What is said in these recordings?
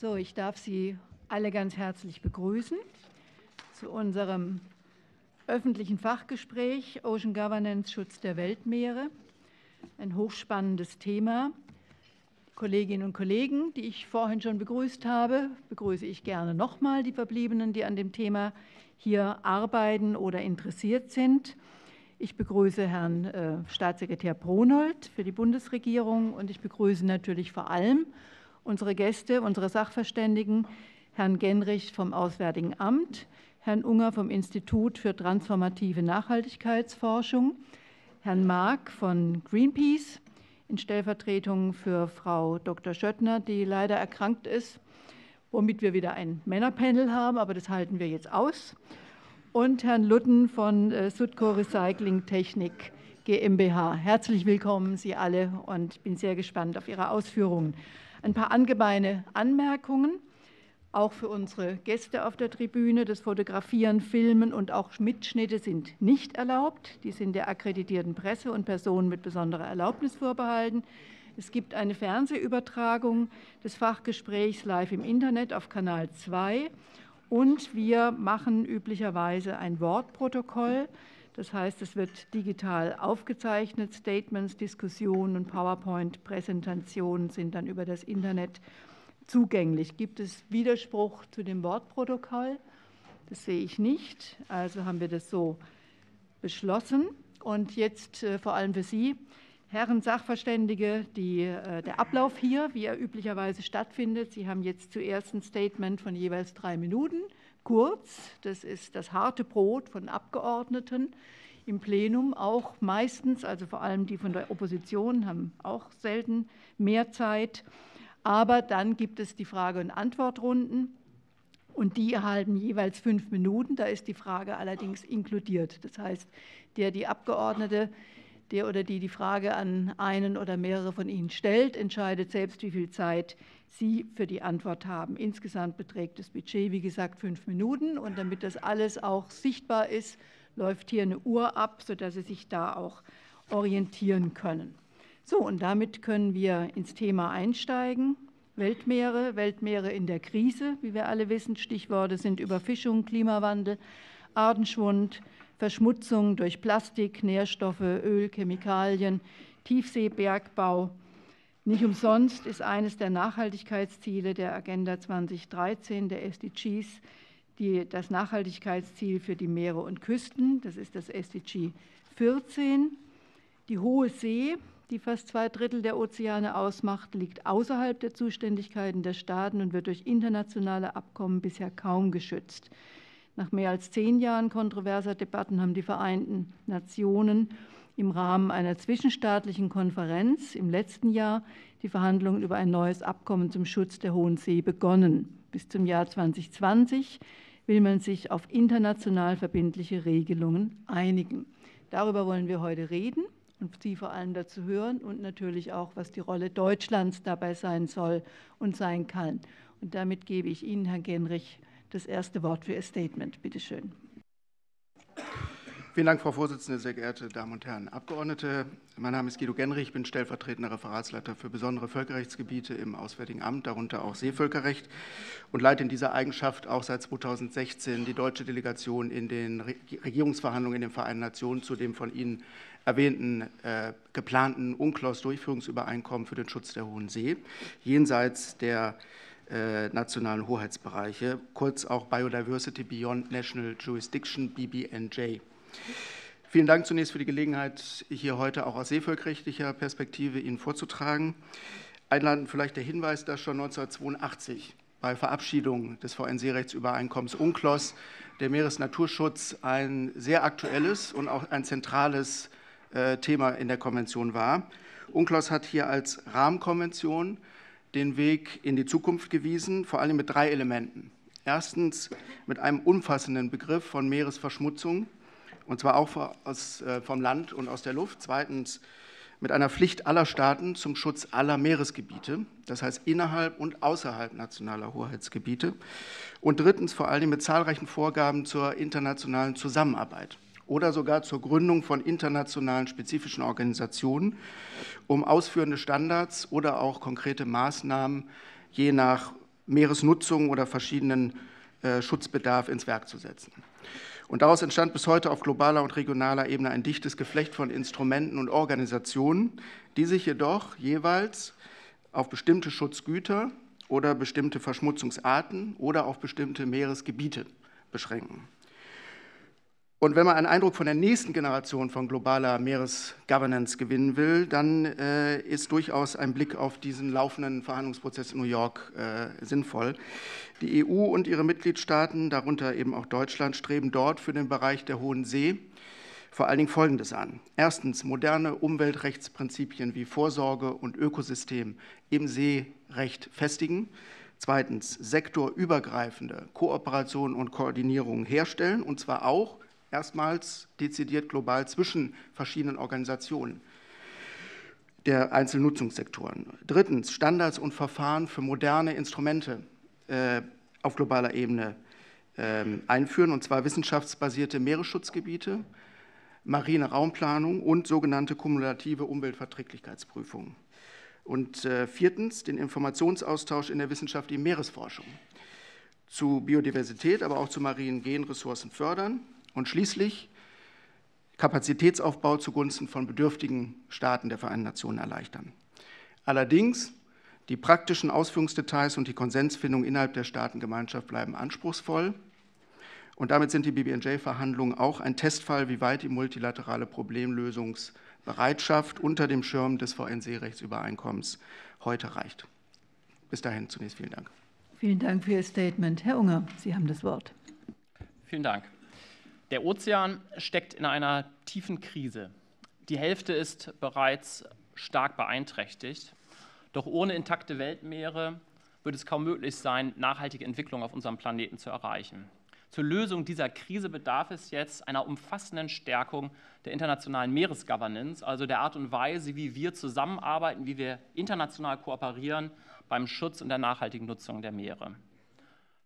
So, ich darf Sie alle ganz herzlich begrüßen zu unserem öffentlichen Fachgespräch Ocean Governance Schutz der Weltmeere. Ein hochspannendes Thema. Kolleginnen und Kollegen, die ich vorhin schon begrüßt habe, begrüße ich gerne nochmal die Verbliebenen, die an dem Thema hier arbeiten oder interessiert sind. Ich begrüße Herrn äh, Staatssekretär Pronold für die Bundesregierung und ich begrüße natürlich vor allem unsere Gäste, unsere Sachverständigen, Herrn Genrich vom Auswärtigen Amt, Herrn Unger vom Institut für transformative Nachhaltigkeitsforschung, Herrn Mark von Greenpeace in Stellvertretung für Frau Dr. Schöttner, die leider erkrankt ist, womit wir wieder ein Männerpanel haben, aber das halten wir jetzt aus und Herrn Lutten von äh, Sudco Recycling Technik GmbH. Herzlich willkommen Sie alle und ich bin sehr gespannt auf Ihre Ausführungen. Ein paar allgemeine Anmerkungen, auch für unsere Gäste auf der Tribüne. Das Fotografieren, Filmen und auch Mitschnitte sind nicht erlaubt. Die sind der akkreditierten Presse und Personen mit besonderer Erlaubnis vorbehalten. Es gibt eine Fernsehübertragung des Fachgesprächs live im Internet auf Kanal 2 und wir machen üblicherweise ein Wortprotokoll. Das heißt, es wird digital aufgezeichnet. Statements, Diskussionen und PowerPoint-Präsentationen sind dann über das Internet zugänglich. Gibt es Widerspruch zu dem Wortprotokoll? Das sehe ich nicht. Also haben wir das so beschlossen. Und jetzt äh, vor allem für Sie. Herren Sachverständige, die, äh, der Ablauf hier, wie er üblicherweise stattfindet. Sie haben jetzt zuerst ein Statement von jeweils drei Minuten, kurz. Das ist das harte Brot von Abgeordneten im Plenum, auch meistens, also vor allem die von der Opposition, haben auch selten mehr Zeit. Aber dann gibt es die Frage- und Antwortrunden. Und die erhalten jeweils fünf Minuten. Da ist die Frage allerdings inkludiert. Das heißt, der die Abgeordnete der oder die die Frage an einen oder mehrere von Ihnen stellt, entscheidet selbst, wie viel Zeit Sie für die Antwort haben. Insgesamt beträgt das Budget, wie gesagt, fünf Minuten. Und damit das alles auch sichtbar ist, läuft hier eine Uhr ab, sodass Sie sich da auch orientieren können. So, und damit können wir ins Thema einsteigen. Weltmeere, Weltmeere in der Krise, wie wir alle wissen. Stichworte sind Überfischung, Klimawandel, Artenschwund, Verschmutzung durch Plastik, Nährstoffe, Öl, Chemikalien, Tiefseebergbau. Nicht umsonst ist eines der Nachhaltigkeitsziele der Agenda 2013 der SDGs die, das Nachhaltigkeitsziel für die Meere und Küsten. Das ist das SDG 14. Die hohe See, die fast zwei Drittel der Ozeane ausmacht, liegt außerhalb der Zuständigkeiten der Staaten und wird durch internationale Abkommen bisher kaum geschützt. Nach mehr als zehn Jahren kontroverser Debatten haben die Vereinten Nationen im Rahmen einer zwischenstaatlichen Konferenz im letzten Jahr die Verhandlungen über ein neues Abkommen zum Schutz der Hohen See begonnen. Bis zum Jahr 2020 will man sich auf international verbindliche Regelungen einigen. Darüber wollen wir heute reden und Sie vor allem dazu hören und natürlich auch, was die Rolle Deutschlands dabei sein soll und sein kann. Und damit gebe ich Ihnen, Herr Genrich, das erste Wort für Ihr Statement. Bitte schön. Vielen Dank, Frau Vorsitzende, sehr geehrte Damen und Herren Abgeordnete. Mein Name ist Guido Genrich, ich bin stellvertretender Referatsleiter für besondere Völkerrechtsgebiete im Auswärtigen Amt, darunter auch Seevölkerrecht, und leite in dieser Eigenschaft auch seit 2016 die deutsche Delegation in den Regierungsverhandlungen in den Vereinten Nationen zu dem von Ihnen erwähnten äh, geplanten UNCLOS-Durchführungsübereinkommen für den Schutz der Hohen See, jenseits der äh, nationalen Hoheitsbereiche, kurz auch Biodiversity Beyond National Jurisdiction, BBNJ. Vielen Dank zunächst für die Gelegenheit, hier heute auch aus seevölkerrechtlicher Perspektive Ihnen vorzutragen. Einladend vielleicht der Hinweis, dass schon 1982 bei Verabschiedung des VN-Seerechtsübereinkommens UNCLOS der Meeresnaturschutz ein sehr aktuelles und auch ein zentrales äh, Thema in der Konvention war. UNCLOS hat hier als Rahmenkonvention den Weg in die Zukunft gewiesen, vor allem mit drei Elementen. Erstens mit einem umfassenden Begriff von Meeresverschmutzung, und zwar auch aus, äh, vom Land und aus der Luft. Zweitens mit einer Pflicht aller Staaten zum Schutz aller Meeresgebiete, das heißt innerhalb und außerhalb nationaler Hoheitsgebiete. Und drittens vor allem mit zahlreichen Vorgaben zur internationalen Zusammenarbeit oder sogar zur Gründung von internationalen spezifischen Organisationen, um ausführende Standards oder auch konkrete Maßnahmen je nach Meeresnutzung oder verschiedenen äh, Schutzbedarf ins Werk zu setzen. Und daraus entstand bis heute auf globaler und regionaler Ebene ein dichtes Geflecht von Instrumenten und Organisationen, die sich jedoch jeweils auf bestimmte Schutzgüter oder bestimmte Verschmutzungsarten oder auf bestimmte Meeresgebiete beschränken. Und wenn man einen Eindruck von der nächsten Generation von globaler Meeresgovernance gewinnen will, dann äh, ist durchaus ein Blick auf diesen laufenden Verhandlungsprozess in New York äh, sinnvoll. Die EU und ihre Mitgliedstaaten, darunter eben auch Deutschland, streben dort für den Bereich der Hohen See vor allen Dingen Folgendes an. Erstens moderne Umweltrechtsprinzipien wie Vorsorge und Ökosystem im Seerecht festigen. Zweitens sektorübergreifende Kooperation und Koordinierung herstellen, und zwar auch erstmals dezidiert global zwischen verschiedenen Organisationen der einzelnen Nutzungssektoren. Drittens Standards und Verfahren für moderne Instrumente äh, auf globaler Ebene äh, einführen, und zwar wissenschaftsbasierte Meeresschutzgebiete, marine Raumplanung und sogenannte kumulative Umweltverträglichkeitsprüfungen. Und äh, viertens den Informationsaustausch in der wissenschaftlichen Meeresforschung zu Biodiversität, aber auch zu marinen Genressourcen fördern und schließlich Kapazitätsaufbau zugunsten von bedürftigen Staaten der Vereinten Nationen erleichtern. Allerdings die praktischen Ausführungsdetails und die Konsensfindung innerhalb der Staatengemeinschaft bleiben anspruchsvoll. Und damit sind die BBNJ-Verhandlungen auch ein Testfall, wie weit die multilaterale Problemlösungsbereitschaft unter dem Schirm des VN-Seerechtsübereinkommens heute reicht. Bis dahin zunächst vielen Dank. Vielen Dank für Ihr Statement. Herr Unger, Sie haben das Wort. Vielen Dank. Der Ozean steckt in einer tiefen Krise. Die Hälfte ist bereits stark beeinträchtigt. Doch ohne intakte Weltmeere wird es kaum möglich sein, nachhaltige Entwicklung auf unserem Planeten zu erreichen. Zur Lösung dieser Krise bedarf es jetzt einer umfassenden Stärkung der internationalen Meeresgovernance, also der Art und Weise, wie wir zusammenarbeiten, wie wir international kooperieren beim Schutz und der nachhaltigen Nutzung der Meere.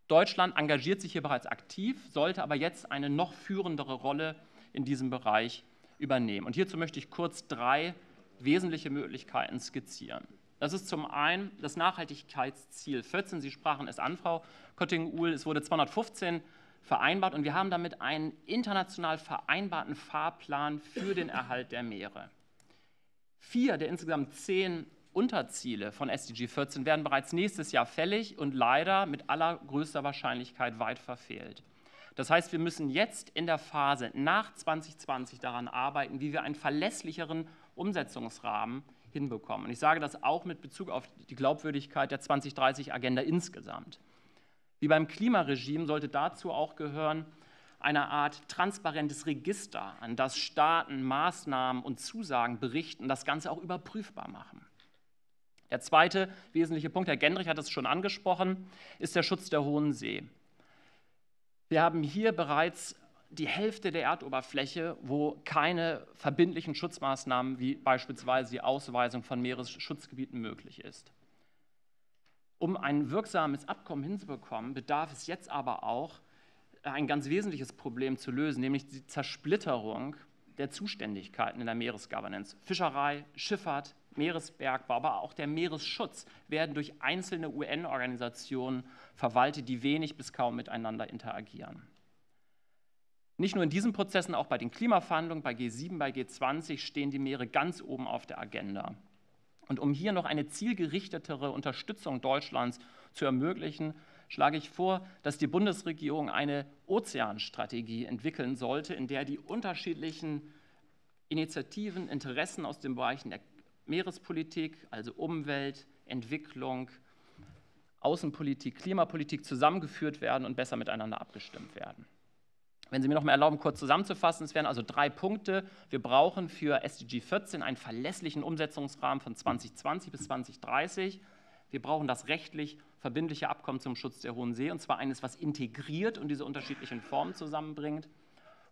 Deutschland engagiert sich hier bereits aktiv, sollte aber jetzt eine noch führendere Rolle in diesem Bereich übernehmen. Und hierzu möchte ich kurz drei wesentliche Möglichkeiten skizzieren. Das ist zum einen das Nachhaltigkeitsziel 14. Sie sprachen es an, Frau Köttingen-Uhl. Es wurde 215 vereinbart und wir haben damit einen international vereinbarten Fahrplan für den Erhalt der Meere. Vier der insgesamt zehn Unterziele von SDG 14 werden bereits nächstes Jahr fällig und leider mit allergrößter Wahrscheinlichkeit weit verfehlt. Das heißt, wir müssen jetzt in der Phase nach 2020 daran arbeiten, wie wir einen verlässlicheren Umsetzungsrahmen hinbekommen. Und ich sage das auch mit Bezug auf die Glaubwürdigkeit der 2030-Agenda insgesamt. Wie beim Klimaregime sollte dazu auch gehören, eine Art transparentes Register, an das Staaten Maßnahmen und Zusagen berichten, das Ganze auch überprüfbar machen. Der zweite wesentliche Punkt, Herr Gendrich hat es schon angesprochen, ist der Schutz der Hohen See. Wir haben hier bereits die Hälfte der Erdoberfläche, wo keine verbindlichen Schutzmaßnahmen wie beispielsweise die Ausweisung von Meeresschutzgebieten möglich ist. Um ein wirksames Abkommen hinzubekommen, bedarf es jetzt aber auch, ein ganz wesentliches Problem zu lösen, nämlich die Zersplitterung der Zuständigkeiten in der Meeresgovernance. Fischerei, Schifffahrt, Meeresbergbau, aber auch der Meeresschutz werden durch einzelne UN-Organisationen verwaltet, die wenig bis kaum miteinander interagieren. Nicht nur in diesen Prozessen, auch bei den Klimaverhandlungen, bei G7, bei G20 stehen die Meere ganz oben auf der Agenda. Und um hier noch eine zielgerichtetere Unterstützung Deutschlands zu ermöglichen, schlage ich vor, dass die Bundesregierung eine Ozeanstrategie entwickeln sollte, in der die unterschiedlichen Initiativen, Interessen aus den Bereichen der Meerespolitik, also Umwelt, Entwicklung, Außenpolitik, Klimapolitik zusammengeführt werden und besser miteinander abgestimmt werden. Wenn Sie mir noch mal erlauben, kurz zusammenzufassen, es wären also drei Punkte. Wir brauchen für SDG 14 einen verlässlichen Umsetzungsrahmen von 2020 bis 2030. Wir brauchen das rechtlich verbindliche Abkommen zum Schutz der Hohen See, und zwar eines, was integriert und diese unterschiedlichen Formen zusammenbringt.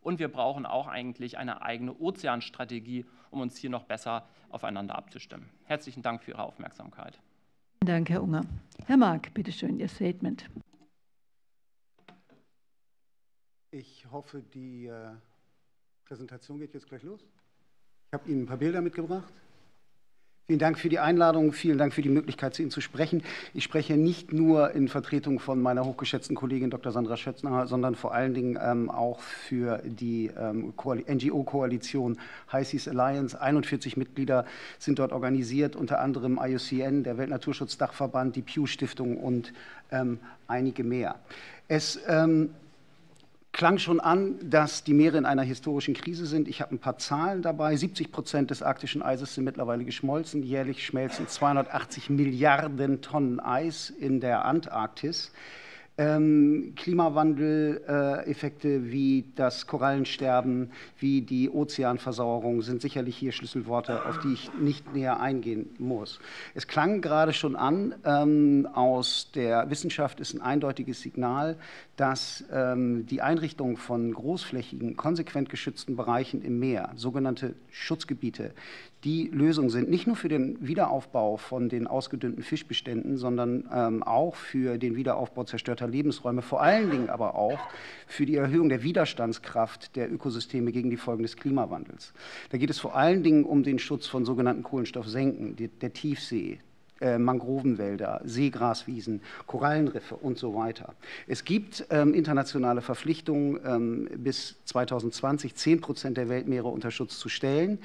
Und wir brauchen auch eigentlich eine eigene Ozeanstrategie, um uns hier noch besser aufeinander abzustimmen. Herzlichen Dank für Ihre Aufmerksamkeit. Vielen Dank, Herr Unger. Herr Mark, bitte schön, Ihr Statement. Ich hoffe, die äh, Präsentation geht jetzt gleich los. Ich habe Ihnen ein paar Bilder mitgebracht. Vielen Dank für die Einladung, vielen Dank für die Möglichkeit, zu Ihnen zu sprechen. Ich spreche nicht nur in Vertretung von meiner hochgeschätzten Kollegin Dr. Sandra Schötzner, sondern vor allen Dingen ähm, auch für die ähm, NGO-Koalition High Seas Alliance. 41 Mitglieder sind dort organisiert, unter anderem IUCN, der Weltnaturschutzdachverband, die Pew Stiftung und ähm, einige mehr. Es klang schon an, dass die Meere in einer historischen Krise sind. Ich habe ein paar Zahlen dabei. 70 Prozent des arktischen Eises sind mittlerweile geschmolzen. Jährlich schmelzen 280 Milliarden Tonnen Eis in der Antarktis. Ähm, Klimawandeleffekte äh, wie das Korallensterben, wie die Ozeanversauerung sind sicherlich hier Schlüsselworte, auf die ich nicht näher eingehen muss. Es klang gerade schon an, ähm, aus der Wissenschaft ist ein eindeutiges Signal, dass ähm, die Einrichtung von großflächigen, konsequent geschützten Bereichen im Meer, sogenannte Schutzgebiete, die Lösung sind, nicht nur für den Wiederaufbau von den ausgedünnten Fischbeständen, sondern ähm, auch für den Wiederaufbau zerstörter Lebensräume, vor allen Dingen aber auch für die Erhöhung der Widerstandskraft der Ökosysteme gegen die Folgen des Klimawandels. Da geht es vor allen Dingen um den Schutz von sogenannten Kohlenstoffsenken, der Tiefsee, äh, Mangrovenwälder, Seegraswiesen, Korallenriffe und so weiter. Es gibt ähm, internationale Verpflichtungen, ähm, bis 2020 10 Prozent der Weltmeere unter Schutz zu stellen.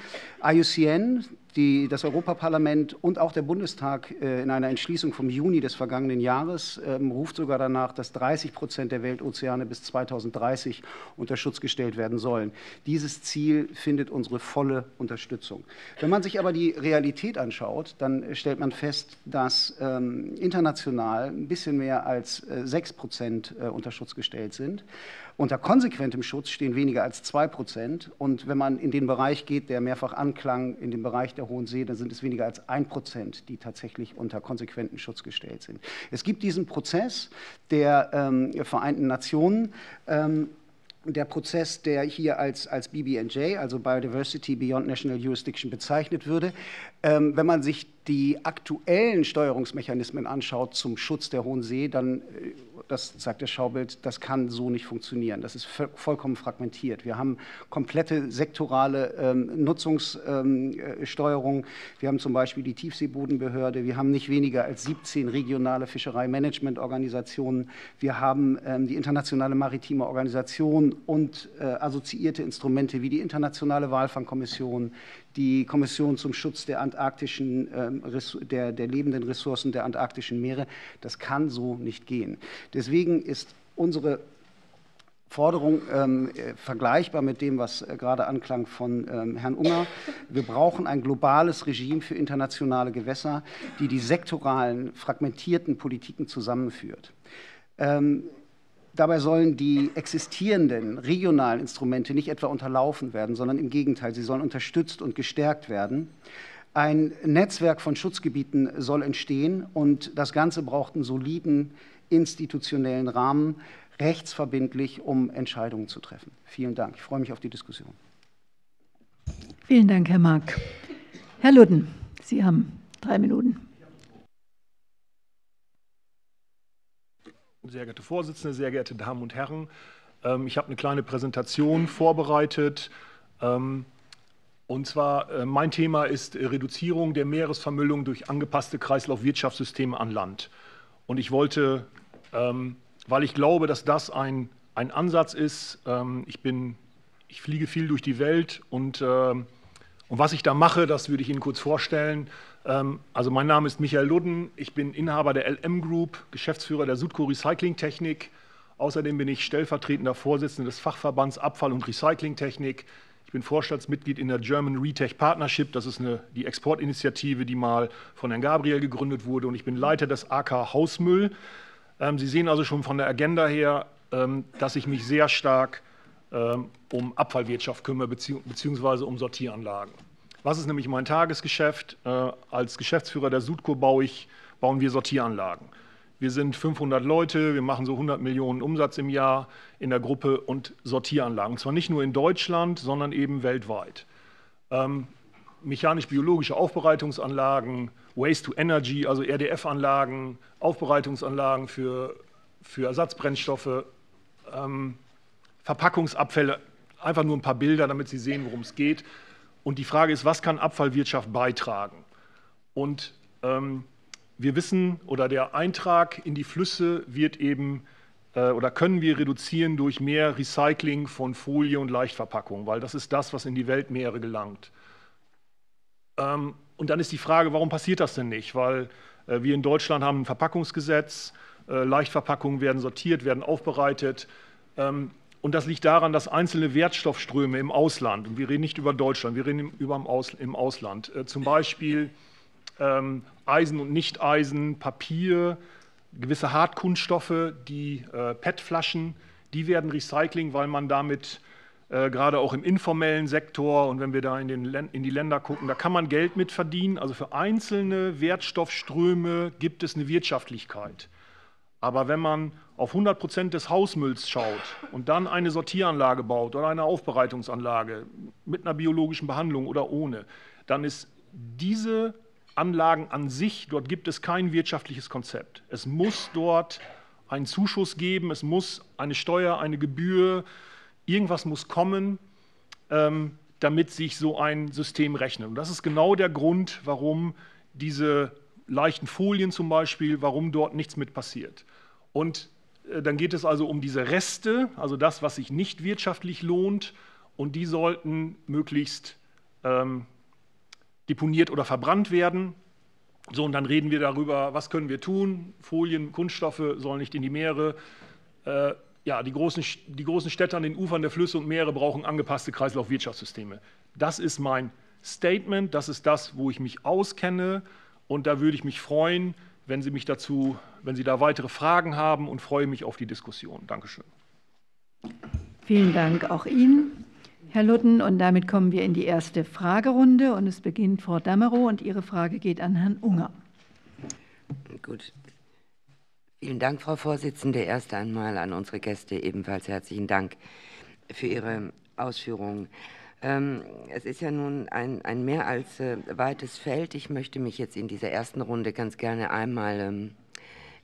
IUCN, die, das Europaparlament und auch der Bundestag äh, in einer Entschließung vom Juni des vergangenen Jahres ähm, ruft sogar danach, dass 30 Prozent der Weltozeane bis 2030 unter Schutz gestellt werden sollen. Dieses Ziel findet unsere volle Unterstützung. Wenn man sich aber die Realität anschaut, dann stellt man fest, dass ähm, international ein bisschen mehr als äh, 6 Prozent äh, unter Schutz gestellt sind. Unter konsequentem Schutz stehen weniger als 2 Prozent. Und wenn man in den Bereich geht, der mehrfach anklang, in den Bereich der Hohen See, dann sind es weniger als 1 Prozent, die tatsächlich unter konsequenten Schutz gestellt sind. Es gibt diesen Prozess der ähm, Vereinten Nationen. Ähm, der Prozess, der hier als, als BBNJ, also Biodiversity Beyond National Jurisdiction, bezeichnet würde. Ähm, wenn man sich die aktuellen Steuerungsmechanismen anschaut zum Schutz der Hohen See, dann äh, das sagt das Schaubild, das kann so nicht funktionieren. Das ist vollkommen fragmentiert. Wir haben komplette sektorale ähm, Nutzungssteuerung. Ähm, wir haben zum Beispiel die Tiefseebodenbehörde. Wir haben nicht weniger als 17 regionale Fischereimanagementorganisationen. Wir haben ähm, die internationale maritime Organisation und äh, assoziierte Instrumente wie die internationale Walfangkommission, die Kommission zum Schutz der antarktischen, ähm, der, der lebenden Ressourcen der antarktischen Meere. Das kann so nicht gehen. Deswegen ist unsere Forderung ähm, äh, vergleichbar mit dem, was äh, gerade anklang von ähm, Herrn Unger. Wir brauchen ein globales Regime für internationale Gewässer, die die sektoralen, fragmentierten Politiken zusammenführt. Ähm, Dabei sollen die existierenden regionalen Instrumente nicht etwa unterlaufen werden, sondern im Gegenteil, sie sollen unterstützt und gestärkt werden. Ein Netzwerk von Schutzgebieten soll entstehen und das Ganze braucht einen soliden institutionellen Rahmen, rechtsverbindlich, um Entscheidungen zu treffen. Vielen Dank. Ich freue mich auf die Diskussion. Vielen Dank, Herr Mark. Herr Ludden, Sie haben drei Minuten. Sehr geehrte Vorsitzende, sehr geehrte Damen und Herren, ähm, ich habe eine kleine Präsentation vorbereitet. Ähm, und zwar, äh, mein Thema ist Reduzierung der Meeresvermüllung durch angepasste Kreislaufwirtschaftssysteme an Land. Und ich wollte, ähm, weil ich glaube, dass das ein, ein Ansatz ist, ich, bin, ich fliege viel durch die Welt und, und was ich da mache, das würde ich Ihnen kurz vorstellen. Ähm, also mein Name ist Michael Ludden, ich bin Inhaber der LM Group, Geschäftsführer der Sudco Recycling Technik. Außerdem bin ich stellvertretender Vorsitzender des Fachverbands Abfall- und Recyclingtechnik. Ich bin Vorstandsmitglied in der German Retech Partnership. Das ist eine, die Exportinitiative, die mal von Herrn Gabriel gegründet wurde. Und ich bin Leiter des AK Hausmüll. Ähm, Sie sehen also schon von der Agenda her, ähm, dass ich mich sehr stark um Abfallwirtschaft kümmere, beziehungsweise um Sortieranlagen. Was ist nämlich mein Tagesgeschäft? Äh, als Geschäftsführer der Sudco baue ich, bauen wir Sortieranlagen. Wir sind 500 Leute, wir machen so 100 Millionen Umsatz im Jahr in der Gruppe und Sortieranlagen. Und zwar nicht nur in Deutschland, sondern eben weltweit. Ähm, Mechanisch-biologische Aufbereitungsanlagen, Waste-to-Energy, also RDF-Anlagen, Aufbereitungsanlagen für, für Ersatzbrennstoffe, ähm, Verpackungsabfälle, einfach nur ein paar Bilder, damit Sie sehen, worum es geht. Und die Frage ist, was kann Abfallwirtschaft beitragen? Und ähm, wir wissen, oder der Eintrag in die Flüsse wird eben äh, oder können wir reduzieren durch mehr Recycling von Folie und Leichtverpackung, weil das ist das, was in die Weltmeere gelangt. Ähm, und dann ist die Frage, warum passiert das denn nicht? Weil äh, wir in Deutschland haben ein Verpackungsgesetz, äh, Leichtverpackungen werden sortiert, werden aufbereitet. Ähm, und das liegt daran, dass einzelne Wertstoffströme im Ausland, und wir reden nicht über Deutschland, wir reden über im, Aus, im Ausland, äh, zum Beispiel ähm, Eisen und Nicht-Eisen, Papier, gewisse Hartkunststoffe, die äh, PET-Flaschen, die werden Recycling, weil man damit äh, gerade auch im informellen Sektor und wenn wir da in, den, in die Länder gucken, da kann man Geld mit verdienen. Also für einzelne Wertstoffströme gibt es eine Wirtschaftlichkeit. Aber wenn man auf 100 Prozent des Hausmülls schaut und dann eine Sortieranlage baut oder eine Aufbereitungsanlage mit einer biologischen Behandlung oder ohne, dann ist diese Anlagen an sich, dort gibt es kein wirtschaftliches Konzept. Es muss dort einen Zuschuss geben, es muss eine Steuer, eine Gebühr, irgendwas muss kommen, ähm, damit sich so ein System rechnet. Und das ist genau der Grund, warum diese leichten Folien zum Beispiel, warum dort nichts mit passiert. Und äh, dann geht es also um diese Reste, also das, was sich nicht wirtschaftlich lohnt, und die sollten möglichst ähm, deponiert oder verbrannt werden. So, und dann reden wir darüber, was können wir tun. Folien, Kunststoffe sollen nicht in die Meere. Äh, ja, die großen, die großen Städte an den Ufern der Flüsse und Meere brauchen angepasste Kreislaufwirtschaftssysteme. Das ist mein Statement, das ist das, wo ich mich auskenne. Und da würde ich mich freuen, wenn Sie mich dazu, wenn Sie da weitere Fragen haben und freue mich auf die Diskussion. Dankeschön. Vielen Dank auch Ihnen. Herr Lutten. Und damit kommen wir in die erste Fragerunde. Und es beginnt Frau Damerow und Ihre Frage geht an Herrn Unger. Gut. Vielen Dank, Frau Vorsitzende. Erst einmal an unsere Gäste ebenfalls herzlichen Dank für Ihre Ausführungen. Ähm, es ist ja nun ein, ein mehr als äh, weites Feld. Ich möchte mich jetzt in dieser ersten Runde ganz gerne einmal ähm,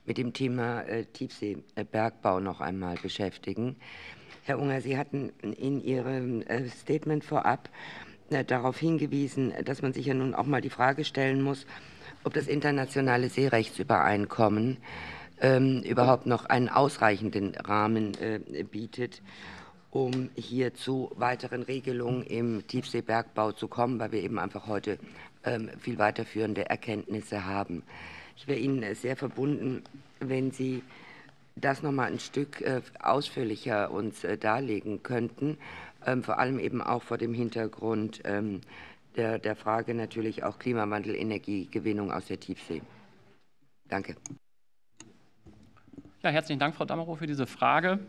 mit dem Thema äh, Tiefseebergbau noch einmal beschäftigen. Herr Unger, Sie hatten in Ihrem äh, Statement vorab äh, darauf hingewiesen, dass man sich ja nun auch mal die Frage stellen muss, ob das internationale Seerechtsübereinkommen ähm, überhaupt noch einen ausreichenden Rahmen äh, bietet, um hier zu weiteren Regelungen im Tiefseebergbau zu kommen, weil wir eben einfach heute ähm, viel weiterführende Erkenntnisse haben. Ich wäre Ihnen sehr verbunden, wenn Sie das noch mal ein Stück äh, ausführlicher uns äh, darlegen könnten, ähm, vor allem eben auch vor dem Hintergrund ähm, der, der Frage natürlich auch Klimawandel, Energiegewinnung aus der Tiefsee. Danke. Ja, herzlichen Dank, Frau Damerow, für diese Frage.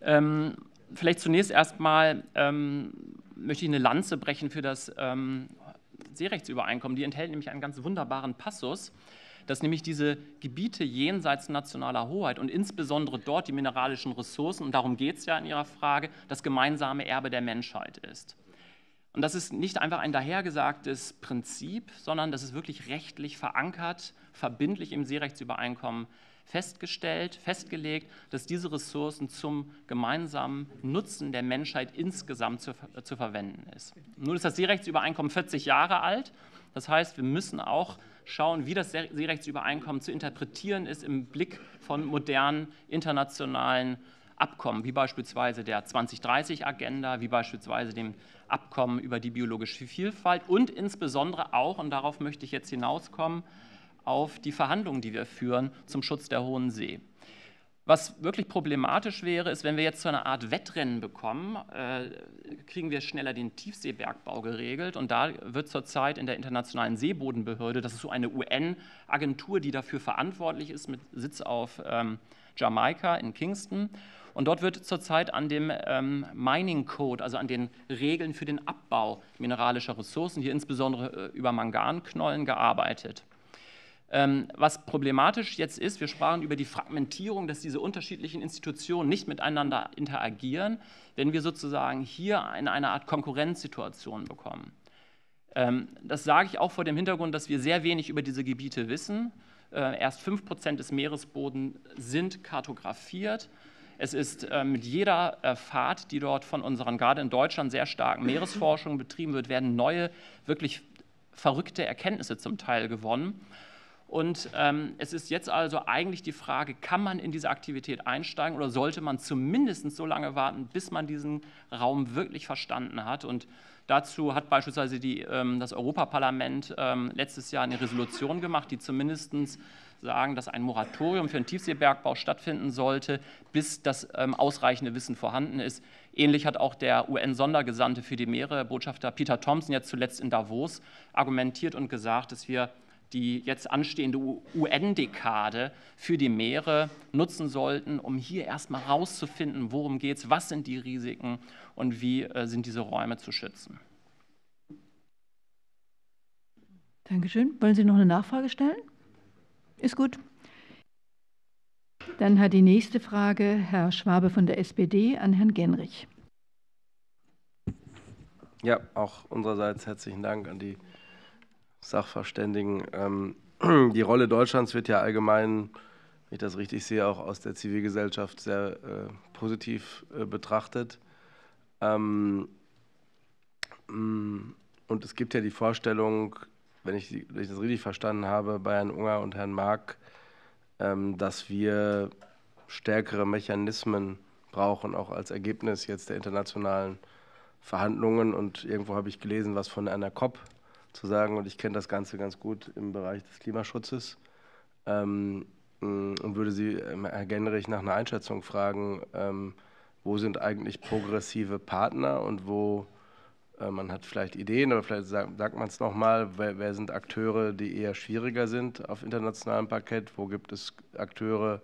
Ähm, vielleicht zunächst erstmal ähm, möchte ich eine Lanze brechen für das ähm, Seerechtsübereinkommen. Die enthält nämlich einen ganz wunderbaren Passus, dass nämlich diese Gebiete jenseits nationaler Hoheit und insbesondere dort die mineralischen Ressourcen, und darum geht es ja in Ihrer Frage, das gemeinsame Erbe der Menschheit ist. Und das ist nicht einfach ein dahergesagtes Prinzip, sondern das ist wirklich rechtlich verankert, verbindlich im Seerechtsübereinkommen festgestellt, festgelegt, dass diese Ressourcen zum gemeinsamen Nutzen der Menschheit insgesamt zu, zu verwenden ist. Nun ist das Seerechtsübereinkommen 40 Jahre alt. Das heißt, wir müssen auch schauen, wie das Seerechtsübereinkommen zu interpretieren ist im Blick von modernen internationalen Abkommen, wie beispielsweise der 2030-Agenda, wie beispielsweise dem Abkommen über die biologische Vielfalt und insbesondere auch, und darauf möchte ich jetzt hinauskommen, auf die Verhandlungen, die wir führen zum Schutz der Hohen See. Was wirklich problematisch wäre, ist, wenn wir jetzt so eine Art Wettrennen bekommen, äh, kriegen wir schneller den Tiefseebergbau geregelt. Und da wird zurzeit in der Internationalen Seebodenbehörde, das ist so eine UN-Agentur, die dafür verantwortlich ist, mit Sitz auf ähm, Jamaika in Kingston. Und dort wird zurzeit an dem ähm, Mining Code, also an den Regeln für den Abbau mineralischer Ressourcen, hier insbesondere äh, über Manganknollen, gearbeitet. Ähm, was problematisch jetzt ist, wir sprachen über die Fragmentierung, dass diese unterschiedlichen Institutionen nicht miteinander interagieren, wenn wir sozusagen hier in eine Art Konkurrenzsituation bekommen. Ähm, das sage ich auch vor dem Hintergrund, dass wir sehr wenig über diese Gebiete wissen. Äh, erst 5 Prozent des Meeresbodens sind kartografiert. Es ist äh, mit jeder äh, Fahrt, die dort von unseren, gerade in Deutschland, sehr starken Meeresforschungen betrieben wird, werden neue, wirklich verrückte Erkenntnisse zum Teil gewonnen. Und ähm, es ist jetzt also eigentlich die Frage, kann man in diese Aktivität einsteigen oder sollte man zumindest so lange warten, bis man diesen Raum wirklich verstanden hat? Und dazu hat beispielsweise die, ähm, das Europaparlament ähm, letztes Jahr eine Resolution gemacht, die zumindest sagen, dass ein Moratorium für den Tiefseebergbau stattfinden sollte, bis das ähm, ausreichende Wissen vorhanden ist. Ähnlich hat auch der UN-Sondergesandte für die Meere, Botschafter Peter Thompson, jetzt zuletzt in Davos argumentiert und gesagt, dass wir die jetzt anstehende UN-Dekade für die Meere nutzen sollten, um hier erstmal herauszufinden, worum geht es, was sind die Risiken und wie äh, sind diese Räume zu schützen. Dankeschön. Wollen Sie noch eine Nachfrage stellen? Ist gut. Dann hat die nächste Frage Herr Schwabe von der SPD an Herrn Genrich. Ja, auch unsererseits herzlichen Dank an die Sachverständigen. Ähm, die Rolle Deutschlands wird ja allgemein, wenn ich das richtig sehe, auch aus der Zivilgesellschaft sehr äh, positiv äh, betrachtet. Ähm, mm, und es gibt ja die Vorstellung, wenn ich, wenn ich das richtig verstanden habe, bei Herrn Unger und Herrn Mark, ähm, dass wir stärkere Mechanismen brauchen, auch als Ergebnis jetzt der internationalen Verhandlungen. Und irgendwo habe ich gelesen, was von einer COP zu sagen und ich kenne das Ganze ganz gut im Bereich des Klimaschutzes ähm, und würde Sie, ähm, Herr Genrich, nach einer Einschätzung fragen, ähm, wo sind eigentlich progressive Partner und wo äh, man hat vielleicht Ideen oder vielleicht sagt, sagt man es nochmal, wer, wer sind Akteure, die eher schwieriger sind auf internationalem Parkett, wo gibt es Akteure,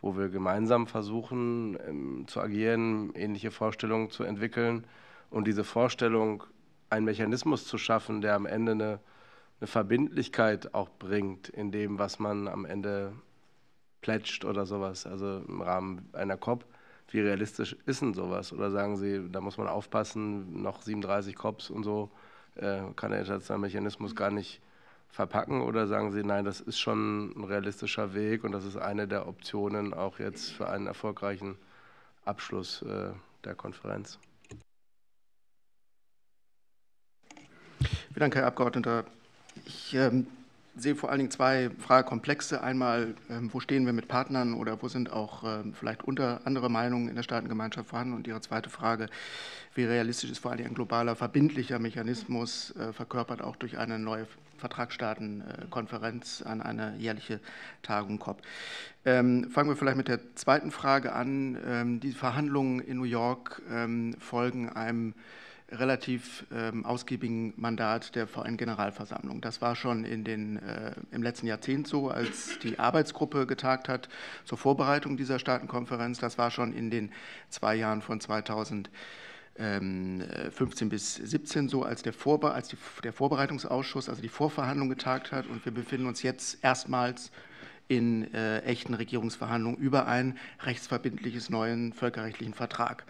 wo wir gemeinsam versuchen ähm, zu agieren, ähnliche Vorstellungen zu entwickeln? Und diese Vorstellung einen Mechanismus zu schaffen, der am Ende eine, eine Verbindlichkeit auch bringt in dem, was man am Ende plätscht oder sowas, also im Rahmen einer COP. Wie realistisch ist denn sowas? Oder sagen Sie, da muss man aufpassen, noch 37 COPs und so äh, kann der internationale Mechanismus gar nicht verpacken? Oder sagen Sie, nein, das ist schon ein realistischer Weg und das ist eine der Optionen auch jetzt für einen erfolgreichen Abschluss äh, der Konferenz? Vielen Dank, Herr Abgeordneter. Ich ähm, sehe vor allen Dingen zwei Fragekomplexe. Einmal, ähm, wo stehen wir mit Partnern oder wo sind auch ähm, vielleicht unter andere Meinungen in der Staatengemeinschaft vorhanden? Und Ihre zweite Frage, wie realistisch ist vor allen Dingen ein globaler, verbindlicher Mechanismus, äh, verkörpert auch durch eine neue Vertragsstaatenkonferenz an eine jährliche Tagung COP. Ähm, fangen wir vielleicht mit der zweiten Frage an. Ähm, die Verhandlungen in New York ähm, folgen einem relativ ähm, ausgiebigen Mandat der VN-Generalversammlung. Das war schon in den, äh, im letzten Jahrzehnt so, als die Arbeitsgruppe getagt hat zur Vorbereitung dieser Staatenkonferenz. Das war schon in den zwei Jahren von 2015 bis 17 so, als, der, Vorbe als die, der Vorbereitungsausschuss, also die Vorverhandlung getagt hat. Und wir befinden uns jetzt erstmals in äh, echten Regierungsverhandlungen über ein rechtsverbindliches neuen völkerrechtlichen Vertrag,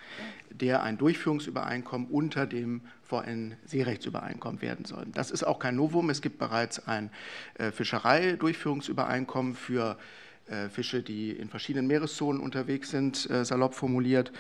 der ein Durchführungsübereinkommen unter dem VN-Seerechtsübereinkommen werden soll. Das ist auch kein Novum. Es gibt bereits ein äh, Fischereidurchführungsübereinkommen für äh, Fische, die in verschiedenen Meereszonen unterwegs sind, äh, salopp formuliert.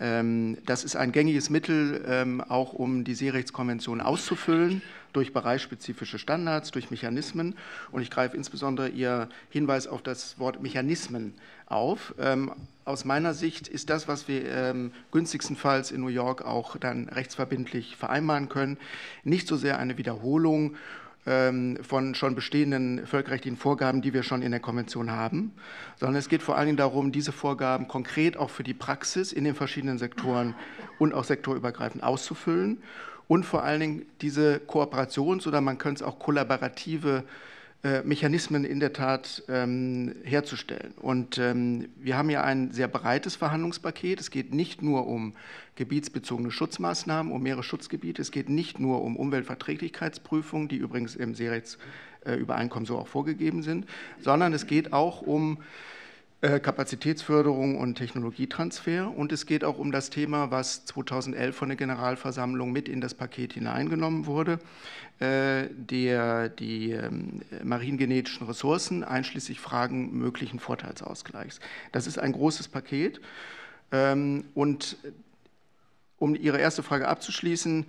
Ähm, das ist ein gängiges Mittel, ähm, auch um die Seerechtskonvention auszufüllen durch bereichsspezifische Standards, durch Mechanismen. Und ich greife insbesondere Ihr Hinweis auf das Wort Mechanismen auf. Ähm, aus meiner Sicht ist das, was wir günstigstenfalls in New York auch dann rechtsverbindlich vereinbaren können, nicht so sehr eine Wiederholung ähm, von schon bestehenden völkerrechtlichen Vorgaben, die wir schon in der Konvention haben, sondern es geht vor allen Dingen darum, diese Vorgaben konkret auch für die Praxis in den verschiedenen Sektoren und auch sektorübergreifend auszufüllen und vor allen Dingen diese Kooperations- oder man könnte es auch kollaborative äh, Mechanismen in der Tat ähm, herzustellen. Und ähm, wir haben ja ein sehr breites Verhandlungspaket. Es geht nicht nur um gebietsbezogene Schutzmaßnahmen, um Meeresschutzgebiete. Es geht nicht nur um Umweltverträglichkeitsprüfungen, die übrigens im Seerechtsübereinkommen so auch vorgegeben sind, sondern es geht auch um äh, Kapazitätsförderung und Technologietransfer. Und es geht auch um das Thema, was 2011 von der Generalversammlung mit in das Paket hineingenommen wurde, äh, der, die ähm, maringenetischen Ressourcen, einschließlich Fragen möglichen Vorteilsausgleichs. Das ist ein großes Paket. Ähm, und um Ihre erste Frage abzuschließen,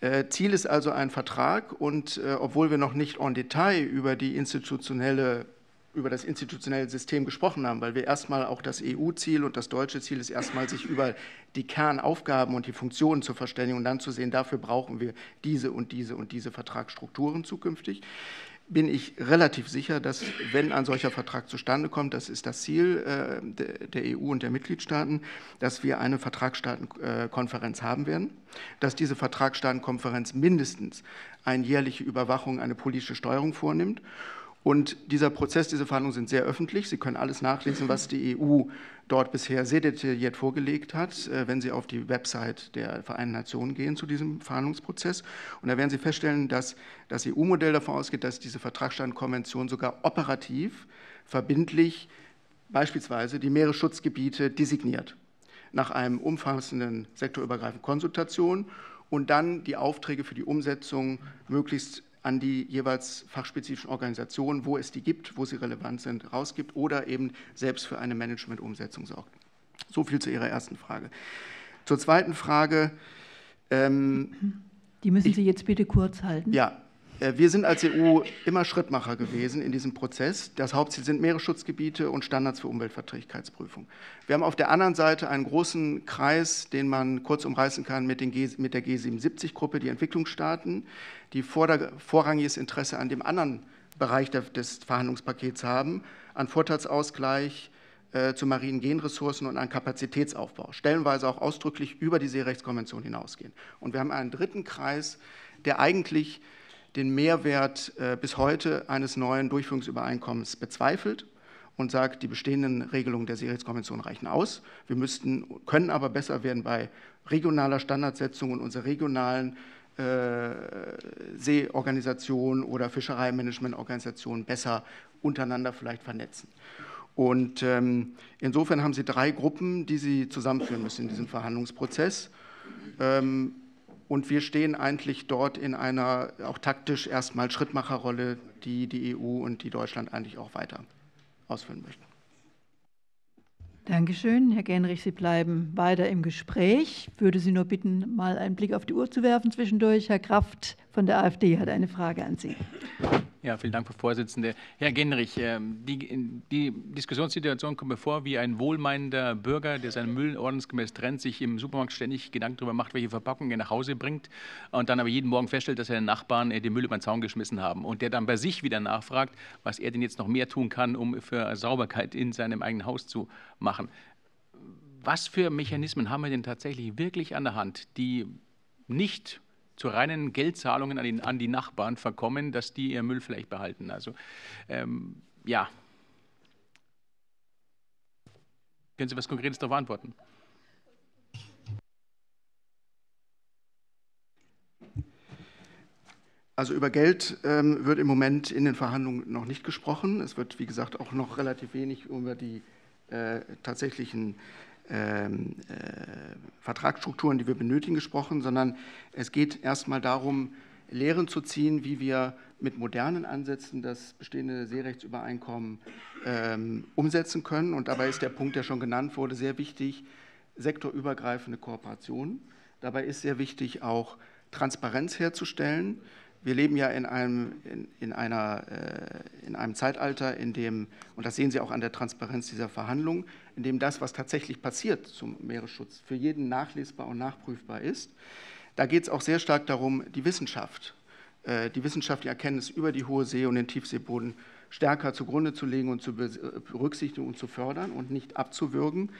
Äh, Ziel ist also ein Vertrag und äh, obwohl wir noch nicht en Detail über die institutionelle über das institutionelle System gesprochen haben, weil wir erstmal auch das EU-Ziel und das deutsche Ziel ist erstmal, sich über die Kernaufgaben und die Funktionen zu verständigen und dann zu sehen, dafür brauchen wir diese und diese und diese Vertragsstrukturen zukünftig. Bin ich relativ sicher, dass wenn ein solcher Vertrag zustande kommt, das ist das Ziel äh, der EU und der Mitgliedstaaten, dass wir eine Vertragsstaatenkonferenz haben werden, dass diese Vertragsstaatenkonferenz mindestens eine jährliche Überwachung, eine politische Steuerung vornimmt und dieser Prozess, diese Verhandlungen sind sehr öffentlich. Sie können alles nachlesen, was die EU dort bisher sehr detailliert vorgelegt hat, äh, wenn Sie auf die Website der Vereinten Nationen gehen zu diesem Verhandlungsprozess. Und da werden Sie feststellen, dass das EU-Modell davon ausgeht, dass diese Vertragsstandkonvention sogar operativ, verbindlich beispielsweise die Meeresschutzgebiete designiert nach einem umfassenden sektorübergreifenden Konsultation und dann die Aufträge für die Umsetzung möglichst an die jeweils fachspezifischen Organisationen, wo es die gibt, wo sie relevant sind, rausgibt oder eben selbst für eine Management-Umsetzung sorgt. So viel zu Ihrer ersten Frage. Zur zweiten Frage. Ähm, die müssen Sie jetzt bitte kurz halten. Ja, wir sind als EU immer Schrittmacher gewesen in diesem Prozess. Das Hauptziel sind Meeresschutzgebiete und Standards für Umweltverträglichkeitsprüfung. Wir haben auf der anderen Seite einen großen Kreis, den man kurz umreißen kann mit, G, mit der G77-Gruppe, die Entwicklungsstaaten, die vorrangiges Interesse an dem anderen Bereich des Verhandlungspakets haben, an Vorteilsausgleich, äh, zu marinen Genressourcen und an Kapazitätsaufbau, stellenweise auch ausdrücklich über die Seerechtskonvention hinausgehen. Und wir haben einen dritten Kreis, der eigentlich den Mehrwert äh, bis heute eines neuen Durchführungsübereinkommens bezweifelt und sagt, die bestehenden Regelungen der Seerechtskonvention reichen aus. Wir müssten, können aber besser werden bei regionaler Standardsetzung und unserer regionalen äh, Seeorganisationen oder Fischereimanagementorganisationen besser untereinander vielleicht vernetzen. Und ähm, insofern haben Sie drei Gruppen, die Sie zusammenführen müssen in diesem Verhandlungsprozess. Ähm, und wir stehen eigentlich dort in einer auch taktisch erstmal Schrittmacherrolle, die die EU und die Deutschland eigentlich auch weiter ausfüllen möchten. Dankeschön. Herr Genrich, Sie bleiben weiter im Gespräch. Ich würde Sie nur bitten, mal einen Blick auf die Uhr zu werfen zwischendurch. Herr Kraft von der AfD hat eine Frage an Sie. Ja, vielen Dank, Frau Vorsitzende. Herr Genrich, ähm, die, die, Diskussionssituation kommt mir vor wie ein wohlmeinender Bürger, der seinen Müll ordnungsgemäß trennt, sich im Supermarkt ständig Gedanken darüber macht, welche Verpackung er nach Hause bringt und dann aber jeden Morgen feststellt, dass seine Nachbarn äh, den Müll über den Zaun geschmissen haben und der dann bei sich wieder nachfragt, was er denn jetzt noch mehr tun kann, um für Sauberkeit in seinem eigenen Haus zu machen. Was für Mechanismen haben wir denn tatsächlich wirklich an der Hand, die nicht zu reinen Geldzahlungen an die, an die Nachbarn verkommen, dass die ihr Müll vielleicht behalten. Also ähm, ja. Können Sie was Konkretes darauf antworten? Also über Geld ähm, wird im Moment in den Verhandlungen noch nicht gesprochen. Es wird, wie gesagt, auch noch relativ wenig über die äh, tatsächlichen ähm, äh, Vertragsstrukturen, die wir benötigen, gesprochen, sondern es geht erstmal darum, Lehren zu ziehen, wie wir mit modernen Ansätzen das bestehende Seerechtsübereinkommen ähm, umsetzen können. Und dabei ist der Punkt, der schon genannt wurde, sehr wichtig, sektorübergreifende Kooperation. Dabei ist sehr wichtig, auch Transparenz herzustellen. Wir leben ja in einem, in, in, einer, äh, in einem Zeitalter, in dem, und das sehen Sie auch an der Transparenz dieser Verhandlungen, in dem das, was tatsächlich passiert zum Meeresschutz, für jeden nachlesbar und nachprüfbar ist. Da geht es auch sehr stark darum, die Wissenschaft, äh, die wissenschaftliche Erkenntnis über die hohe See und den Tiefseeboden stärker zugrunde zu legen und zu berücksichtigen und zu fördern und nicht abzuwürgen,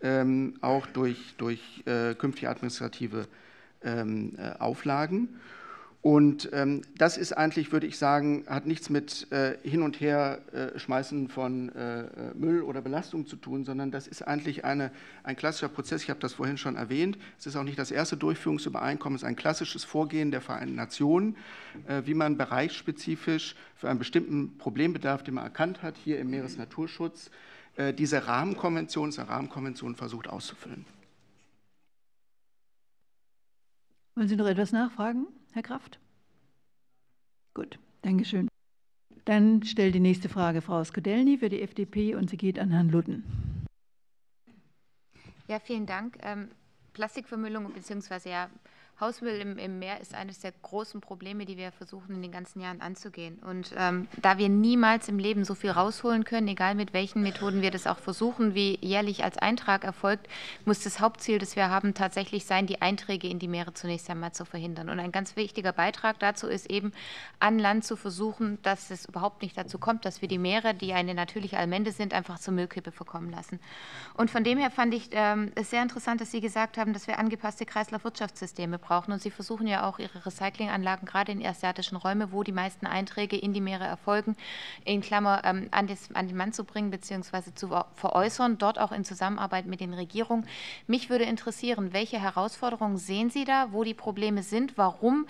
ähm, auch durch, durch äh, künftige administrative ähm, Auflagen. Und ähm, das ist eigentlich, würde ich sagen, hat nichts mit äh, Hin- und Her äh, schmeißen von äh, äh, Müll oder Belastung zu tun, sondern das ist eigentlich eine, ein klassischer Prozess. Ich habe das vorhin schon erwähnt. Es ist auch nicht das erste Durchführungsübereinkommen, es ist ein klassisches Vorgehen der Vereinten Nationen, äh, wie man bereichsspezifisch für einen bestimmten Problembedarf, den man erkannt hat, hier im Meeresnaturschutz, äh, diese Rahmenkonvention, diese Rahmenkonvention versucht auszufüllen. Wollen Sie noch etwas nachfragen? Herr Kraft? Gut, Dankeschön. Dann stellt die nächste Frage Frau Skodelny für die FDP und sie geht an Herrn Ludden. Ja, vielen Dank. Ähm, Plastikvermüllung bzw. Ja, Hausmüll im, im, Meer ist eines der großen Probleme, die wir versuchen in den ganzen Jahren anzugehen. Und ähm, da wir niemals im Leben so viel rausholen können, egal mit welchen Methoden wir das auch versuchen, wie jährlich als Eintrag erfolgt, muss das Hauptziel, das wir haben, tatsächlich sein, die Einträge in die Meere zunächst einmal zu verhindern. Und ein ganz wichtiger Beitrag dazu ist eben, an Land zu versuchen, dass es überhaupt nicht dazu kommt, dass wir die Meere, die eine natürliche Allmende sind, einfach zur Müllkippe verkommen lassen. Und von dem her fand ich ähm, es sehr interessant, dass Sie gesagt haben, dass wir angepasste Kreislaufwirtschaftssysteme brauchen. Und Sie versuchen ja auch Ihre Recyclinganlagen gerade in asiatischen Räumen, wo die meisten Einträge in die Meere erfolgen, in Klammer ähm, an, das, an, den Mann zu bringen bzw. zu veräußern, dort auch in Zusammenarbeit mit den Regierungen. Mich würde interessieren, welche Herausforderungen sehen Sie da, wo die Probleme sind, warum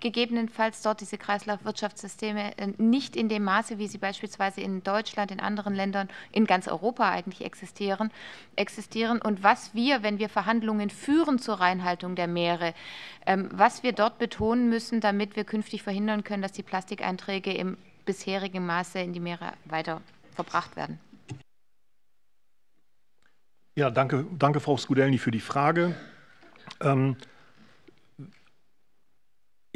gegebenenfalls dort diese Kreislaufwirtschaftssysteme äh, nicht in dem Maße, wie sie beispielsweise in Deutschland, in anderen Ländern, in ganz Europa eigentlich existieren, existieren und was wir, wenn wir Verhandlungen führen zur Reinhaltung der Meere, ähm, was wir dort betonen müssen, damit wir künftig verhindern können, dass die Plastikeinträge im bisherigen Maße in die Meere weiter verbracht werden. Ja, danke, danke Frau Skudelny für die Frage. Ähm,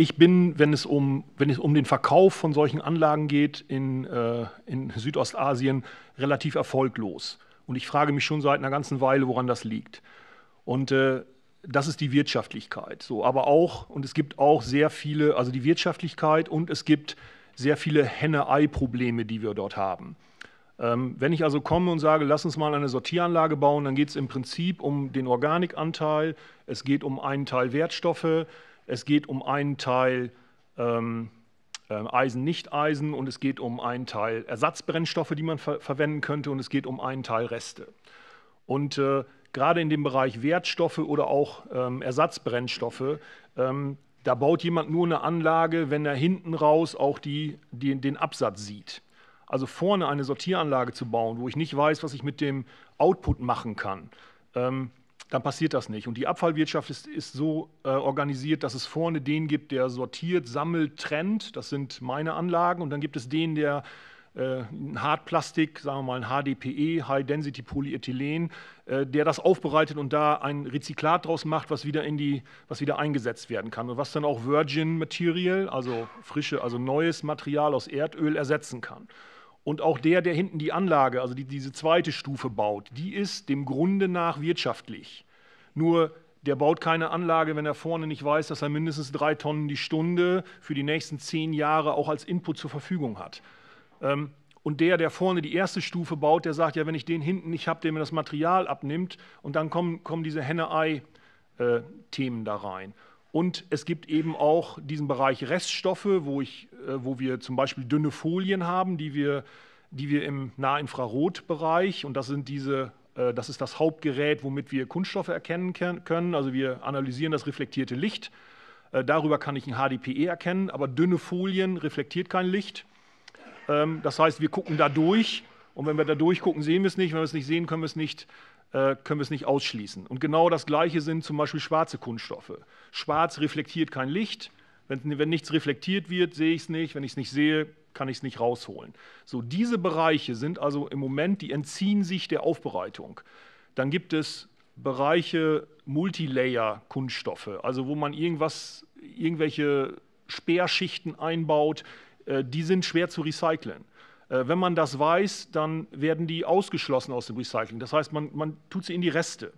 ich bin, wenn es, um, wenn es um den Verkauf von solchen Anlagen geht in, äh, in Südostasien, relativ erfolglos. Und ich frage mich schon seit einer ganzen Weile, woran das liegt. Und äh, das ist die Wirtschaftlichkeit. So, aber auch, und es gibt auch sehr viele, also die Wirtschaftlichkeit und es gibt sehr viele Henne-Ei-Probleme, die wir dort haben. Ähm, wenn ich also komme und sage, lass uns mal eine Sortieranlage bauen, dann geht es im Prinzip um den Organikanteil, es geht um einen Teil Wertstoffe, es geht um einen Teil ähm, äh, Eisen, Nicht-Eisen und es geht um einen Teil Ersatzbrennstoffe, die man ver verwenden könnte und es geht um einen Teil Reste. Und äh, gerade in dem Bereich Wertstoffe oder auch ähm, Ersatzbrennstoffe, ähm, da baut jemand nur eine Anlage, wenn er hinten raus auch die, die, den Absatz sieht. Also vorne eine Sortieranlage zu bauen, wo ich nicht weiß, was ich mit dem Output machen kann, ähm, dann passiert das nicht. Und die Abfallwirtschaft ist, ist so äh, organisiert, dass es vorne den gibt, der sortiert, sammelt, trennt. Das sind meine Anlagen. Und dann gibt es den, der äh, ein Hartplastik, sagen wir mal ein HDPE, High Density Polyethylen, äh, der das aufbereitet und da ein Rezyklat draus macht, was wieder in die, was wieder eingesetzt werden kann und was dann auch Virgin Material, also frische, also neues Material aus Erdöl ersetzen kann. Und auch der, der hinten die Anlage, also die, diese zweite Stufe baut, die ist dem Grunde nach wirtschaftlich. Nur der baut keine Anlage, wenn er vorne nicht weiß, dass er mindestens drei Tonnen die Stunde für die nächsten zehn Jahre auch als Input zur Verfügung hat. Ähm, und der, der vorne die erste Stufe baut, der sagt, ja, wenn ich den hinten nicht habe, der mir das Material abnimmt, und dann kommen, kommen diese Henne-Ei-Themen da rein. Und es gibt eben auch diesen Bereich Reststoffe, wo, ich, äh, wo wir zum Beispiel dünne Folien haben, die wir, die wir im Nahinfrarotbereich, und das sind diese äh, das ist das Hauptgerät, womit wir Kunststoffe erkennen können. Also wir analysieren das reflektierte Licht. Äh, darüber kann ich ein HDPE erkennen, aber dünne Folien reflektiert kein Licht. Ähm, das heißt, wir gucken da durch und wenn wir da durchgucken, sehen wir es nicht. Wenn wir es nicht sehen, können wir es nicht äh, können wir es nicht ausschließen. Und genau das Gleiche sind zum Beispiel schwarze Kunststoffe. Schwarz reflektiert kein Licht. Wenn, wenn nichts reflektiert wird, sehe ich es nicht. Wenn ich es nicht sehe, kann ich es nicht rausholen. So, diese Bereiche sind also im Moment, die entziehen sich der Aufbereitung. Dann gibt es Bereiche Multilayer-Kunststoffe, also wo man irgendwas, irgendwelche Sperrschichten einbaut, äh, die sind schwer zu recyceln. Äh, wenn man das weiß, dann werden die ausgeschlossen aus dem Recycling. Das heißt, man, man tut sie in die Reste.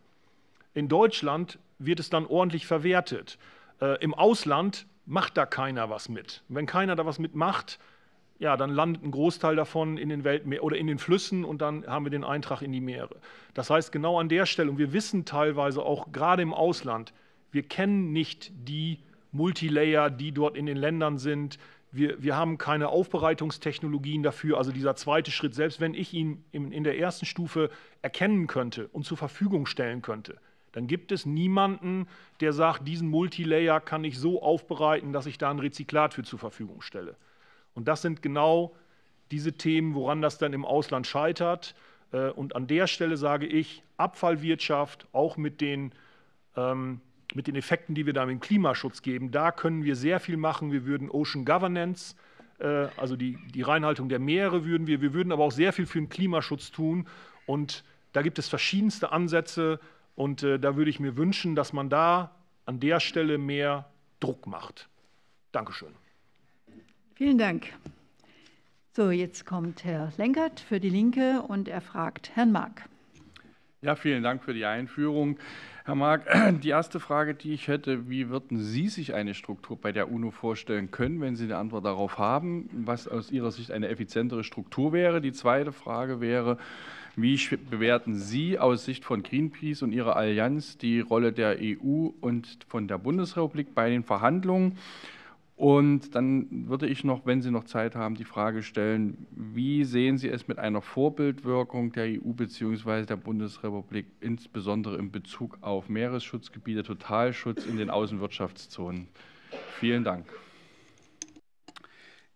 In Deutschland wird es dann ordentlich verwertet. Äh, Im Ausland macht da keiner was mit. Wenn keiner da was mitmacht, ja, dann landet ein Großteil davon in den Weltmeer oder in den Flüssen und dann haben wir den Eintrag in die Meere. Das heißt, genau an der Stelle, und wir wissen teilweise auch gerade im Ausland, wir kennen nicht die Multilayer, die dort in den Ländern sind. Wir, wir haben keine Aufbereitungstechnologien dafür. Also dieser zweite Schritt, selbst wenn ich ihn in, in der ersten Stufe erkennen könnte und zur Verfügung stellen könnte, dann gibt es niemanden, der sagt, diesen Multilayer kann ich so aufbereiten, dass ich da ein Rezyklat für zur Verfügung stelle. Und das sind genau diese Themen, woran das dann im Ausland scheitert. Äh, und an der Stelle sage ich, Abfallwirtschaft, auch mit den ähm, mit den Effekten, die wir da im Klimaschutz geben, da können wir sehr viel machen. Wir würden Ocean Governance, äh, also die, die Reinhaltung der Meere würden wir, wir würden aber auch sehr viel für den Klimaschutz tun. Und da gibt es verschiedenste Ansätze und äh, da würde ich mir wünschen, dass man da an der Stelle mehr Druck macht. Dankeschön. Vielen Dank. So, jetzt kommt Herr Lenkert für die Linke und er fragt Herrn Mark. Ja, vielen Dank für die Einführung. Herr Mark, die erste Frage, die ich hätte, wie würden Sie sich eine Struktur bei der UNO vorstellen können, wenn Sie eine Antwort darauf haben, was aus Ihrer Sicht eine effizientere Struktur wäre? Die zweite Frage wäre, wie bewerten Sie aus Sicht von Greenpeace und Ihrer Allianz die Rolle der EU und von der Bundesrepublik bei den Verhandlungen? Und dann würde ich noch, wenn Sie noch Zeit haben, die Frage stellen, wie sehen Sie es mit einer Vorbildwirkung der EU bzw. der Bundesrepublik, insbesondere in Bezug auf Meeresschutzgebiete, Totalschutz in den Außenwirtschaftszonen? Vielen Dank.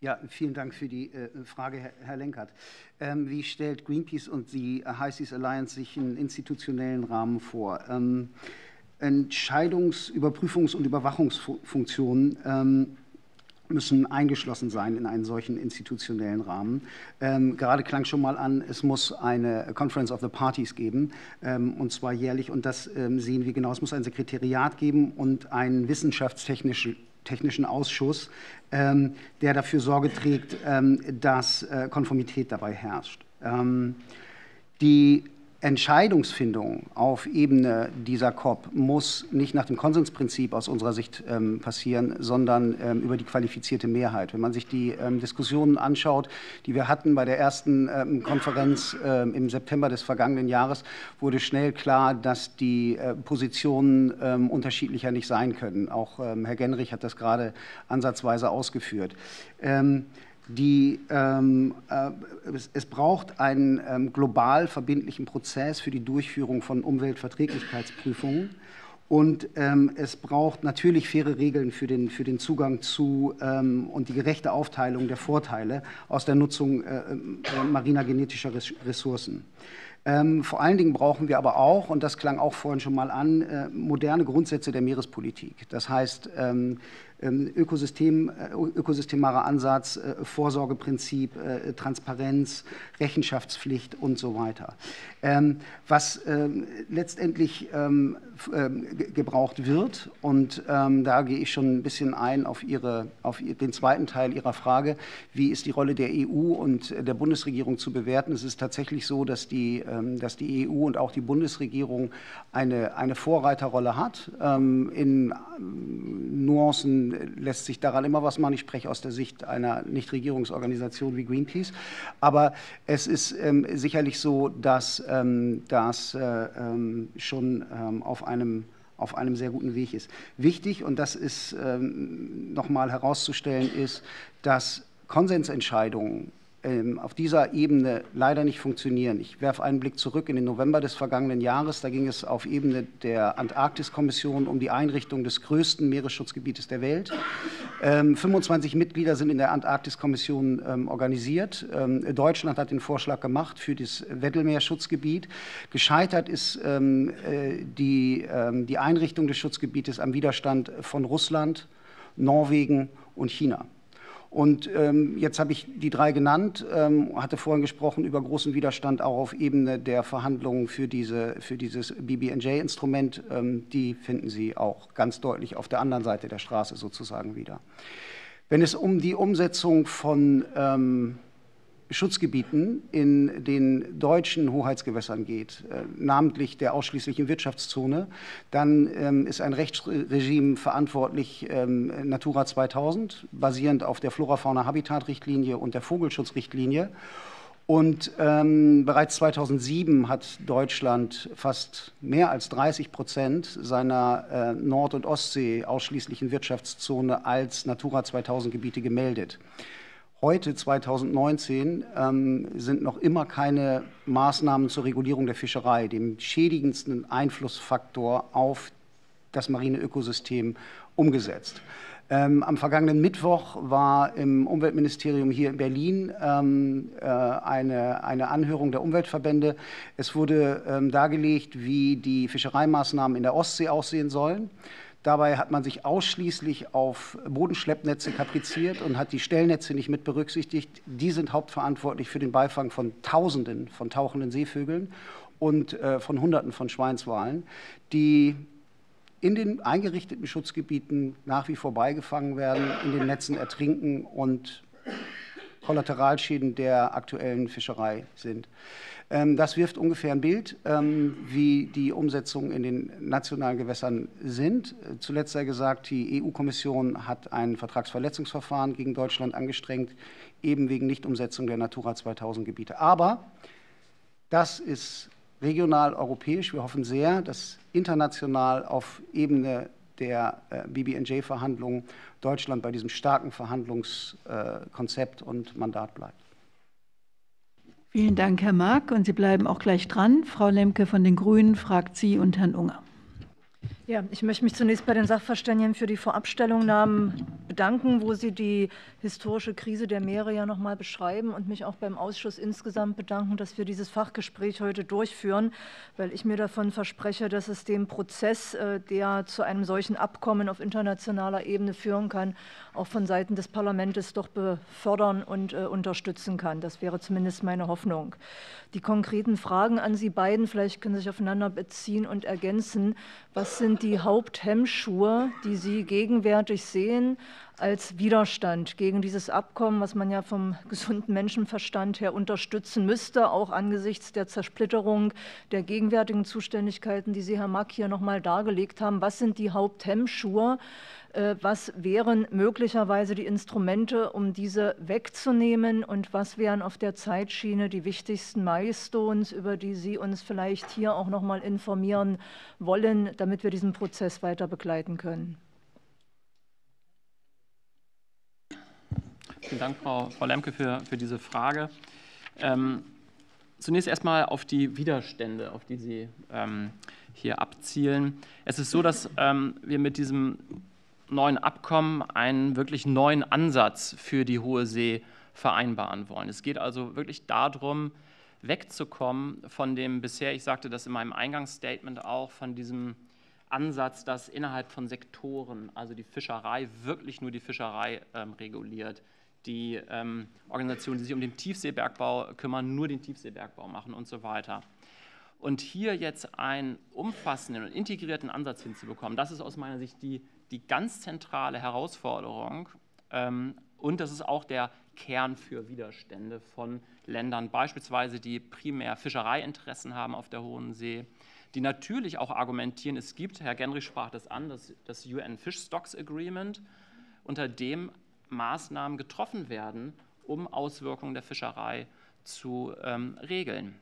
Ja, vielen Dank für die äh, Frage, Herr, Lenkert. Ähm, wie stellt Greenpeace und die High Seas Alliance sich einen institutionellen Rahmen vor? Ähm, Entscheidungs-, Überprüfungs- und Überwachungsfunktionen ähm, müssen eingeschlossen sein in einen solchen institutionellen Rahmen. Ähm, gerade klang schon mal an, es muss eine Conference of the Parties geben, ähm, und zwar jährlich, und das ähm, sehen wir genau. Es muss ein Sekretariat geben und einen wissenschaftstechnischen technischen Ausschuss, ähm, der dafür Sorge trägt, ähm, dass äh, Konformität dabei herrscht. Ähm, die Entscheidungsfindung auf Ebene dieser COP muss nicht nach dem Konsensprinzip aus unserer Sicht ähm, passieren, sondern ähm, über die qualifizierte Mehrheit. Wenn man sich die ähm, Diskussionen anschaut, die wir hatten bei der ersten ähm, Konferenz ähm, im September des vergangenen Jahres, wurde schnell klar, dass die äh, Positionen ähm, unterschiedlicher nicht sein können. Auch Herr Genrich hat das gerade ansatzweise ausgeführt die, ähm, äh, es, es, braucht einen ähm, global verbindlichen Prozess für die Durchführung von Umweltverträglichkeitsprüfungen. Und ähm, es braucht natürlich faire Regeln für den, für den Zugang zu ähm, und die gerechte Aufteilung der Vorteile aus der Nutzung äh, äh, mariner genetischer Ressourcen. Ähm, vor allen Dingen brauchen wir aber auch, und das klang auch vorhin schon mal an, äh, moderne Grundsätze der Meerespolitik. Das heißt, ähm, Ökosystem, äh, ökosystemarer Ansatz, äh, Vorsorgeprinzip, äh, Transparenz, Rechenschaftspflicht und so weiter. Ähm, was ähm, letztendlich gebraucht wird, und da gehe ich schon ein bisschen ein auf, Ihre, auf den zweiten Teil Ihrer Frage, wie ist die Rolle der EU und der Bundesregierung zu bewerten? Es ist tatsächlich so, dass die, dass die EU und auch die Bundesregierung eine, eine Vorreiterrolle hat in Nuancen lässt sich daran immer was machen. Ich spreche aus der Sicht einer Nichtregierungsorganisation wie Greenpeace. Aber es ist ähm, sicherlich so, dass ähm, das äh, ähm, schon ähm, auf einem auf einem sehr guten Weg ist. Wichtig, und das ist ähm, nochmal herauszustellen, ist, dass Konsensentscheidungen auf dieser Ebene leider nicht funktionieren. Ich werfe einen Blick zurück in den November des vergangenen Jahres. Da ging es auf Ebene der Antarktiskommission um die Einrichtung des größten Meeresschutzgebietes der Welt. 25 ähm, Mitglieder sind in der Antarktiskommission ähm, organisiert. Deutschland hat den Vorschlag gemacht für das Weddellmeerschutzgebiet. Gescheitert ist äh, die, die Einrichtung des Schutzgebietes am Widerstand von Russland, Norwegen und China. Und ähm, jetzt habe ich die drei genannt, ähm, hatte vorhin gesprochen über großen Widerstand auch auf Ebene der Verhandlungen für, diese, für dieses BBNJ-Instrument. Ähm, die finden Sie auch ganz deutlich auf der anderen Seite der Straße sozusagen wieder. Wenn es um die Umsetzung von ähm, Schutzgebieten in den deutschen Hoheitsgewässern geht, äh, namentlich der ausschließlichen Wirtschaftszone, dann ähm, ist ein Rechtsregime verantwortlich ähm, Natura 2000, basierend auf der Flora-Fauna-Habitat-Richtlinie und der Vogelschutzrichtlinie. Und ähm, bereits 2007 hat Deutschland fast mehr als 30 Prozent seiner äh, Nord- und Ostsee ausschließlichen Wirtschaftszone als Natura 2000 Gebiete gemeldet. Heute, 2019, ähm, sind noch immer keine Maßnahmen zur Regulierung der Fischerei, dem schädigendsten Einflussfaktor auf das marine Ökosystem, umgesetzt. Ähm, am vergangenen Mittwoch war im Umweltministerium hier in Berlin ähm, äh, eine, eine Anhörung der Umweltverbände. Es wurde ähm, dargelegt, wie die Fischereimaßnahmen in der Ostsee aussehen sollen. Dabei hat man sich ausschließlich auf Bodenschleppnetze kapriziert und hat die Stellnetze nicht mit berücksichtigt. Die sind hauptverantwortlich für den Beifang von Tausenden von tauchenden Seevögeln und äh, von Hunderten von Schweinswalen. Die in den eingerichteten Schutzgebieten nach wie vor beigefangen werden, in den Netzen ertrinken und Kollateralschäden der aktuellen Fischerei sind. Ähm, das wirft ungefähr ein Bild, ähm, wie die Umsetzungen in den nationalen Gewässern sind. Zuletzt sei gesagt, die EU-Kommission hat ein Vertragsverletzungsverfahren gegen Deutschland angestrengt, eben wegen Nichtumsetzung der Natura 2000 Gebiete. Aber das ist regional europäisch. Wir hoffen sehr, dass international auf Ebene der äh, BBNJ-Verhandlungen Deutschland bei diesem starken Verhandlungskonzept äh, und Mandat bleibt. Vielen Dank, Herr Mark. Und Sie bleiben auch gleich dran. Frau Lemke von den Grünen fragt Sie und Herrn Unger. Ja, ich möchte mich zunächst bei den Sachverständigen für die Vorabstellungnahmen bedanken, wo Sie die historische Krise der Meere ja noch mal beschreiben und mich auch beim Ausschuss insgesamt bedanken, dass wir dieses Fachgespräch heute durchführen, weil ich mir davon verspreche, dass es den Prozess, äh, der zu einem solchen Abkommen auf internationaler Ebene führen kann, auch von Seiten des Parlaments doch befördern und äh, unterstützen kann. Das wäre zumindest meine Hoffnung. Die konkreten Fragen an Sie beiden, vielleicht können Sie sich aufeinander beziehen und ergänzen. Was sind die Haupthemmschuhe, die Sie gegenwärtig sehen als Widerstand gegen dieses Abkommen, was man ja vom gesunden Menschenverstand her unterstützen müsste, auch angesichts der Zersplitterung der gegenwärtigen Zuständigkeiten, die Sie, Herr Mack, hier noch mal dargelegt haben? Was sind die Haupthemmschuhe? Äh, was wären möglicherweise die Instrumente, um diese wegzunehmen und was wären auf der Zeitschiene die wichtigsten Milestones, über die Sie uns vielleicht hier auch noch mal informieren wollen, damit wir diesen Prozess weiter begleiten können? Vielen Dank, Frau, Frau Lemke, für, für diese Frage. Ähm, zunächst erstmal auf die Widerstände, auf die Sie ähm, hier abzielen. Es ist so, dass ähm, wir mit diesem neuen Abkommen einen wirklich neuen Ansatz für die Hohe See vereinbaren wollen. Es geht also wirklich darum, wegzukommen von dem bisher, ich sagte das in meinem Eingangsstatement auch, von diesem Ansatz, dass innerhalb von Sektoren, also die Fischerei, wirklich nur die Fischerei ähm, reguliert. Die ähm, Organisationen, die sich um den Tiefseebergbau kümmern, nur den Tiefseebergbau machen und so weiter. Und hier jetzt einen umfassenden und integrierten Ansatz hinzubekommen, das ist aus meiner Sicht die die ganz zentrale Herausforderung ähm, und das ist auch der Kern für Widerstände von Ländern, beispielsweise die primär Fischereiinteressen haben auf der Hohen See, die natürlich auch argumentieren, es gibt, Herr Genrich sprach das an, das, das UN Fish Stocks Agreement, unter dem Maßnahmen getroffen werden, um Auswirkungen der Fischerei zu ähm, regeln.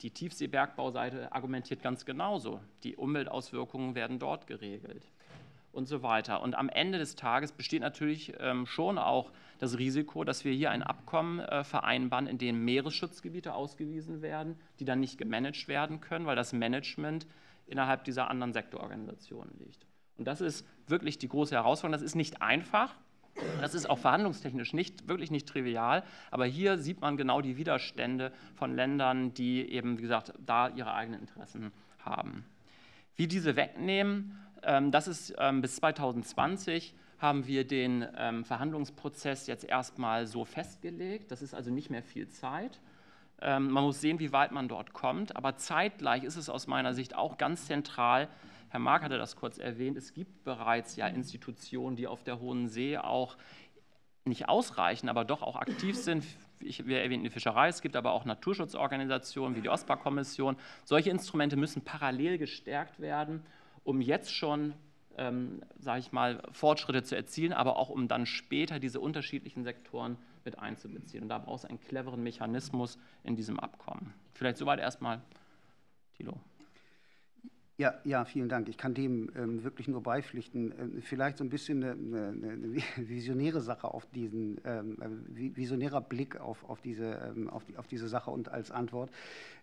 Die Tiefseebergbauseite argumentiert ganz genauso. Die Umweltauswirkungen werden dort geregelt und so weiter. Und am Ende des Tages besteht natürlich ähm, schon auch das Risiko, dass wir hier ein Abkommen äh, vereinbaren, in dem Meeresschutzgebiete ausgewiesen werden, die dann nicht gemanagt werden können, weil das Management innerhalb dieser anderen Sektororganisationen liegt. Und das ist wirklich die große Herausforderung. Das ist nicht einfach. Das ist auch verhandlungstechnisch nicht, wirklich nicht trivial, aber hier sieht man genau die Widerstände von Ländern, die eben, wie gesagt, da ihre eigenen Interessen haben. Wie diese wegnehmen, das ist ähm, bis 2020 haben wir den ähm, Verhandlungsprozess jetzt erstmal so festgelegt. Das ist also nicht mehr viel Zeit. man muss sehen, wie weit man dort kommt. Aber zeitgleich ist es aus meiner Sicht auch ganz zentral, Herr Mark hatte das kurz erwähnt, es gibt bereits ja Institutionen, die auf der Hohen See auch nicht ausreichen, aber doch auch aktiv sind. Ich, wir erwähnten die Fischerei, es gibt aber auch Naturschutzorganisationen wie die OSPA-Kommission. Solche Instrumente müssen parallel gestärkt werden um jetzt schon, ähm, sage ich mal, Fortschritte zu erzielen, aber auch um dann später diese unterschiedlichen Sektoren mit einzubeziehen. Und da braucht es einen cleveren Mechanismus in diesem Abkommen. Vielleicht soweit erstmal, Thilo. Ja, ja, vielen Dank. Ich kann dem ähm, wirklich nur beipflichten. Ähm, vielleicht so ein bisschen eine, eine, visionäre Sache auf diesen, ähm, äh, visionärer Blick auf, auf, diese, ähm, auf, die, auf diese Sache und als Antwort.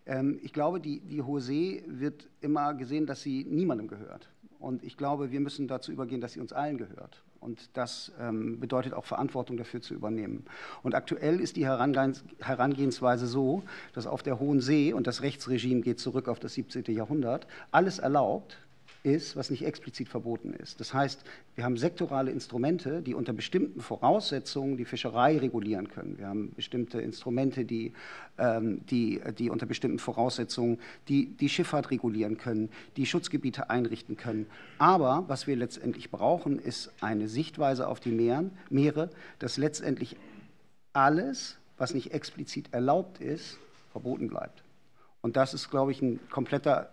Ähm, ich glaube, die, die Hohe See wird immer gesehen, dass sie niemandem gehört. Und ich glaube, wir müssen dazu übergehen, dass sie uns allen gehört. Und das ähm, bedeutet auch Verantwortung dafür zu übernehmen. Und aktuell ist die Herangehensweise so, dass auf der Hohen See, und das Rechtsregime geht zurück auf das 17. Jahrhundert, alles erlaubt, ist, was nicht explizit verboten ist. Das heißt, wir haben sektorale Instrumente, die unter bestimmten Voraussetzungen die Fischerei regulieren können. Wir haben bestimmte Instrumente, die, ähm, die, die unter bestimmten Voraussetzungen die, die Schifffahrt regulieren können, die Schutzgebiete einrichten können. Aber was wir letztendlich brauchen, ist eine Sichtweise auf die Meeren, Meere, dass letztendlich alles, was nicht explizit erlaubt ist, verboten bleibt. Und das ist, glaube ich, ein kompletter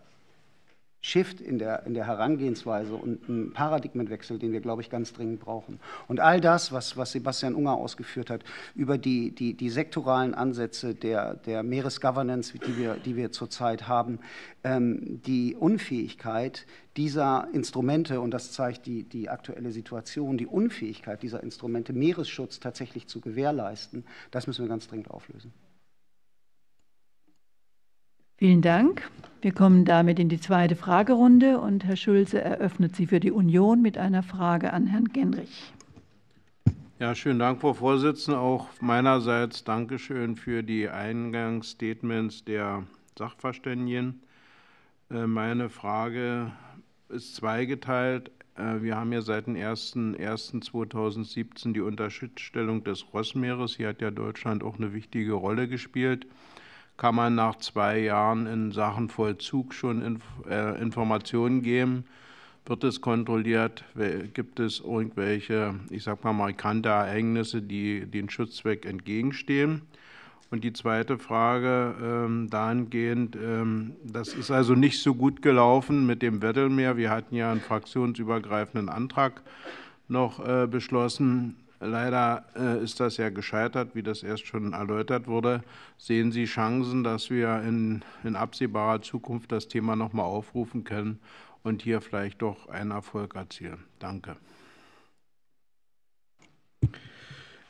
Shift in der, in der Herangehensweise und ein Paradigmenwechsel, den wir, glaube ich, ganz dringend brauchen. Und all das, was, was Sebastian Unger ausgeführt hat, über die, die, die sektoralen Ansätze der, der Meeresgovernance, die wir, die wir zurzeit haben, ähm, die Unfähigkeit dieser Instrumente, und das zeigt die, die aktuelle Situation, die Unfähigkeit dieser Instrumente, Meeresschutz tatsächlich zu gewährleisten, das müssen wir ganz dringend auflösen. Vielen Dank. Wir kommen damit in die zweite Fragerunde und Herr Schulze eröffnet sie für die Union mit einer Frage an Herrn Genrich. Ja, schönen Dank, Frau Vorsitzende. Auch meinerseits Dankeschön für die Eingangsstatements der Sachverständigen. Äh, meine Frage ist zweigeteilt. Äh, wir haben ja seit dem 01.01.2017 die Unterstützung des Rossmeeres. Hier hat ja Deutschland auch eine wichtige Rolle gespielt kann man nach zwei Jahren in Sachen Vollzug schon äh, Informationen geben? Wird es kontrolliert? Gibt es irgendwelche, ich sag mal, markante Ereignisse, die den Schutzzweck entgegenstehen? Und die zweite Frage ähm, dahingehend, ähm, das ist also nicht so gut gelaufen mit dem Weddellmeer. Wir hatten ja einen fraktionsübergreifenden Antrag noch äh, beschlossen. Leider äh, ist das ja gescheitert, wie das erst schon erläutert wurde. Sehen Sie Chancen, dass wir in, in absehbarer Zukunft das Thema noch mal aufrufen können und hier vielleicht doch einen Erfolg erzielen? Danke.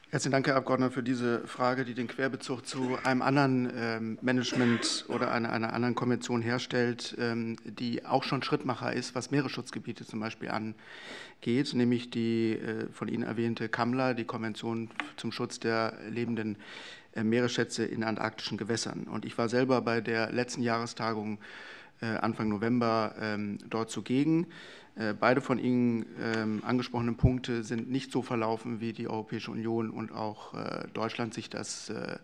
Herzlichen Dank, Herr Abgeordneter, für diese Frage, die den Querbezug zu einem anderen ähm, Management oder einer, einer, anderen Konvention herstellt, ähm, die auch schon Schrittmacher ist, was Meeresschutzgebiete zum Beispiel angeht, nämlich die äh, von Ihnen erwähnte KAMLA, die Konvention zum Schutz der lebenden äh, Meeresschätze in antarktischen Gewässern. Und ich war selber bei der letzten Jahrestagung äh, Anfang November ähm, dort zugegen. Äh, beide von Ihnen ähm, angesprochenen Punkte sind nicht so verlaufen, wie die Europäische Union und auch äh, Deutschland sich das äh,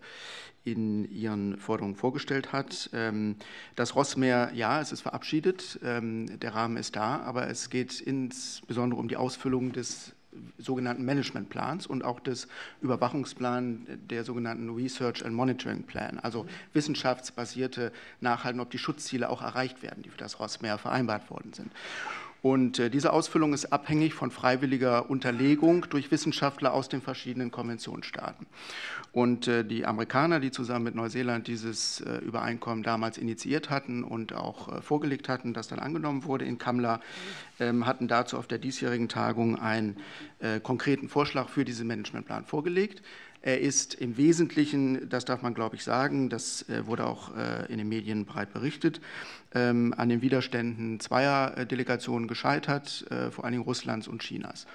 in ihren Forderungen vorgestellt hat. Ähm, das Rossmeer, ja, es ist verabschiedet, ähm, der Rahmen ist da, aber es geht insbesondere um die Ausfüllung des sogenannten Managementplans und auch des Überwachungsplans der sogenannten Research and Monitoring Plan, also wissenschaftsbasierte Nachhalten, ob die Schutzziele auch erreicht werden, die für das Rossmeer vereinbart worden sind. Und äh, diese Ausfüllung ist abhängig von freiwilliger Unterlegung durch Wissenschaftler aus den verschiedenen Konventionsstaaten. Und äh, die Amerikaner, die zusammen mit Neuseeland dieses äh, Übereinkommen damals initiiert hatten und auch vorgelegt hatten, das dann angenommen wurde in Kamla, ähm, hatten dazu auf der diesjährigen Tagung einen konkreten Vorschlag für diesen Managementplan vorgelegt. Er ist im Wesentlichen, das darf man glaube ich sagen, das äh, wurde auch äh, in den Medien breit berichtet, ähm, an den Widerständen zweier äh, Delegationen gescheitert, vor allen Dingen Russlands und Chinas.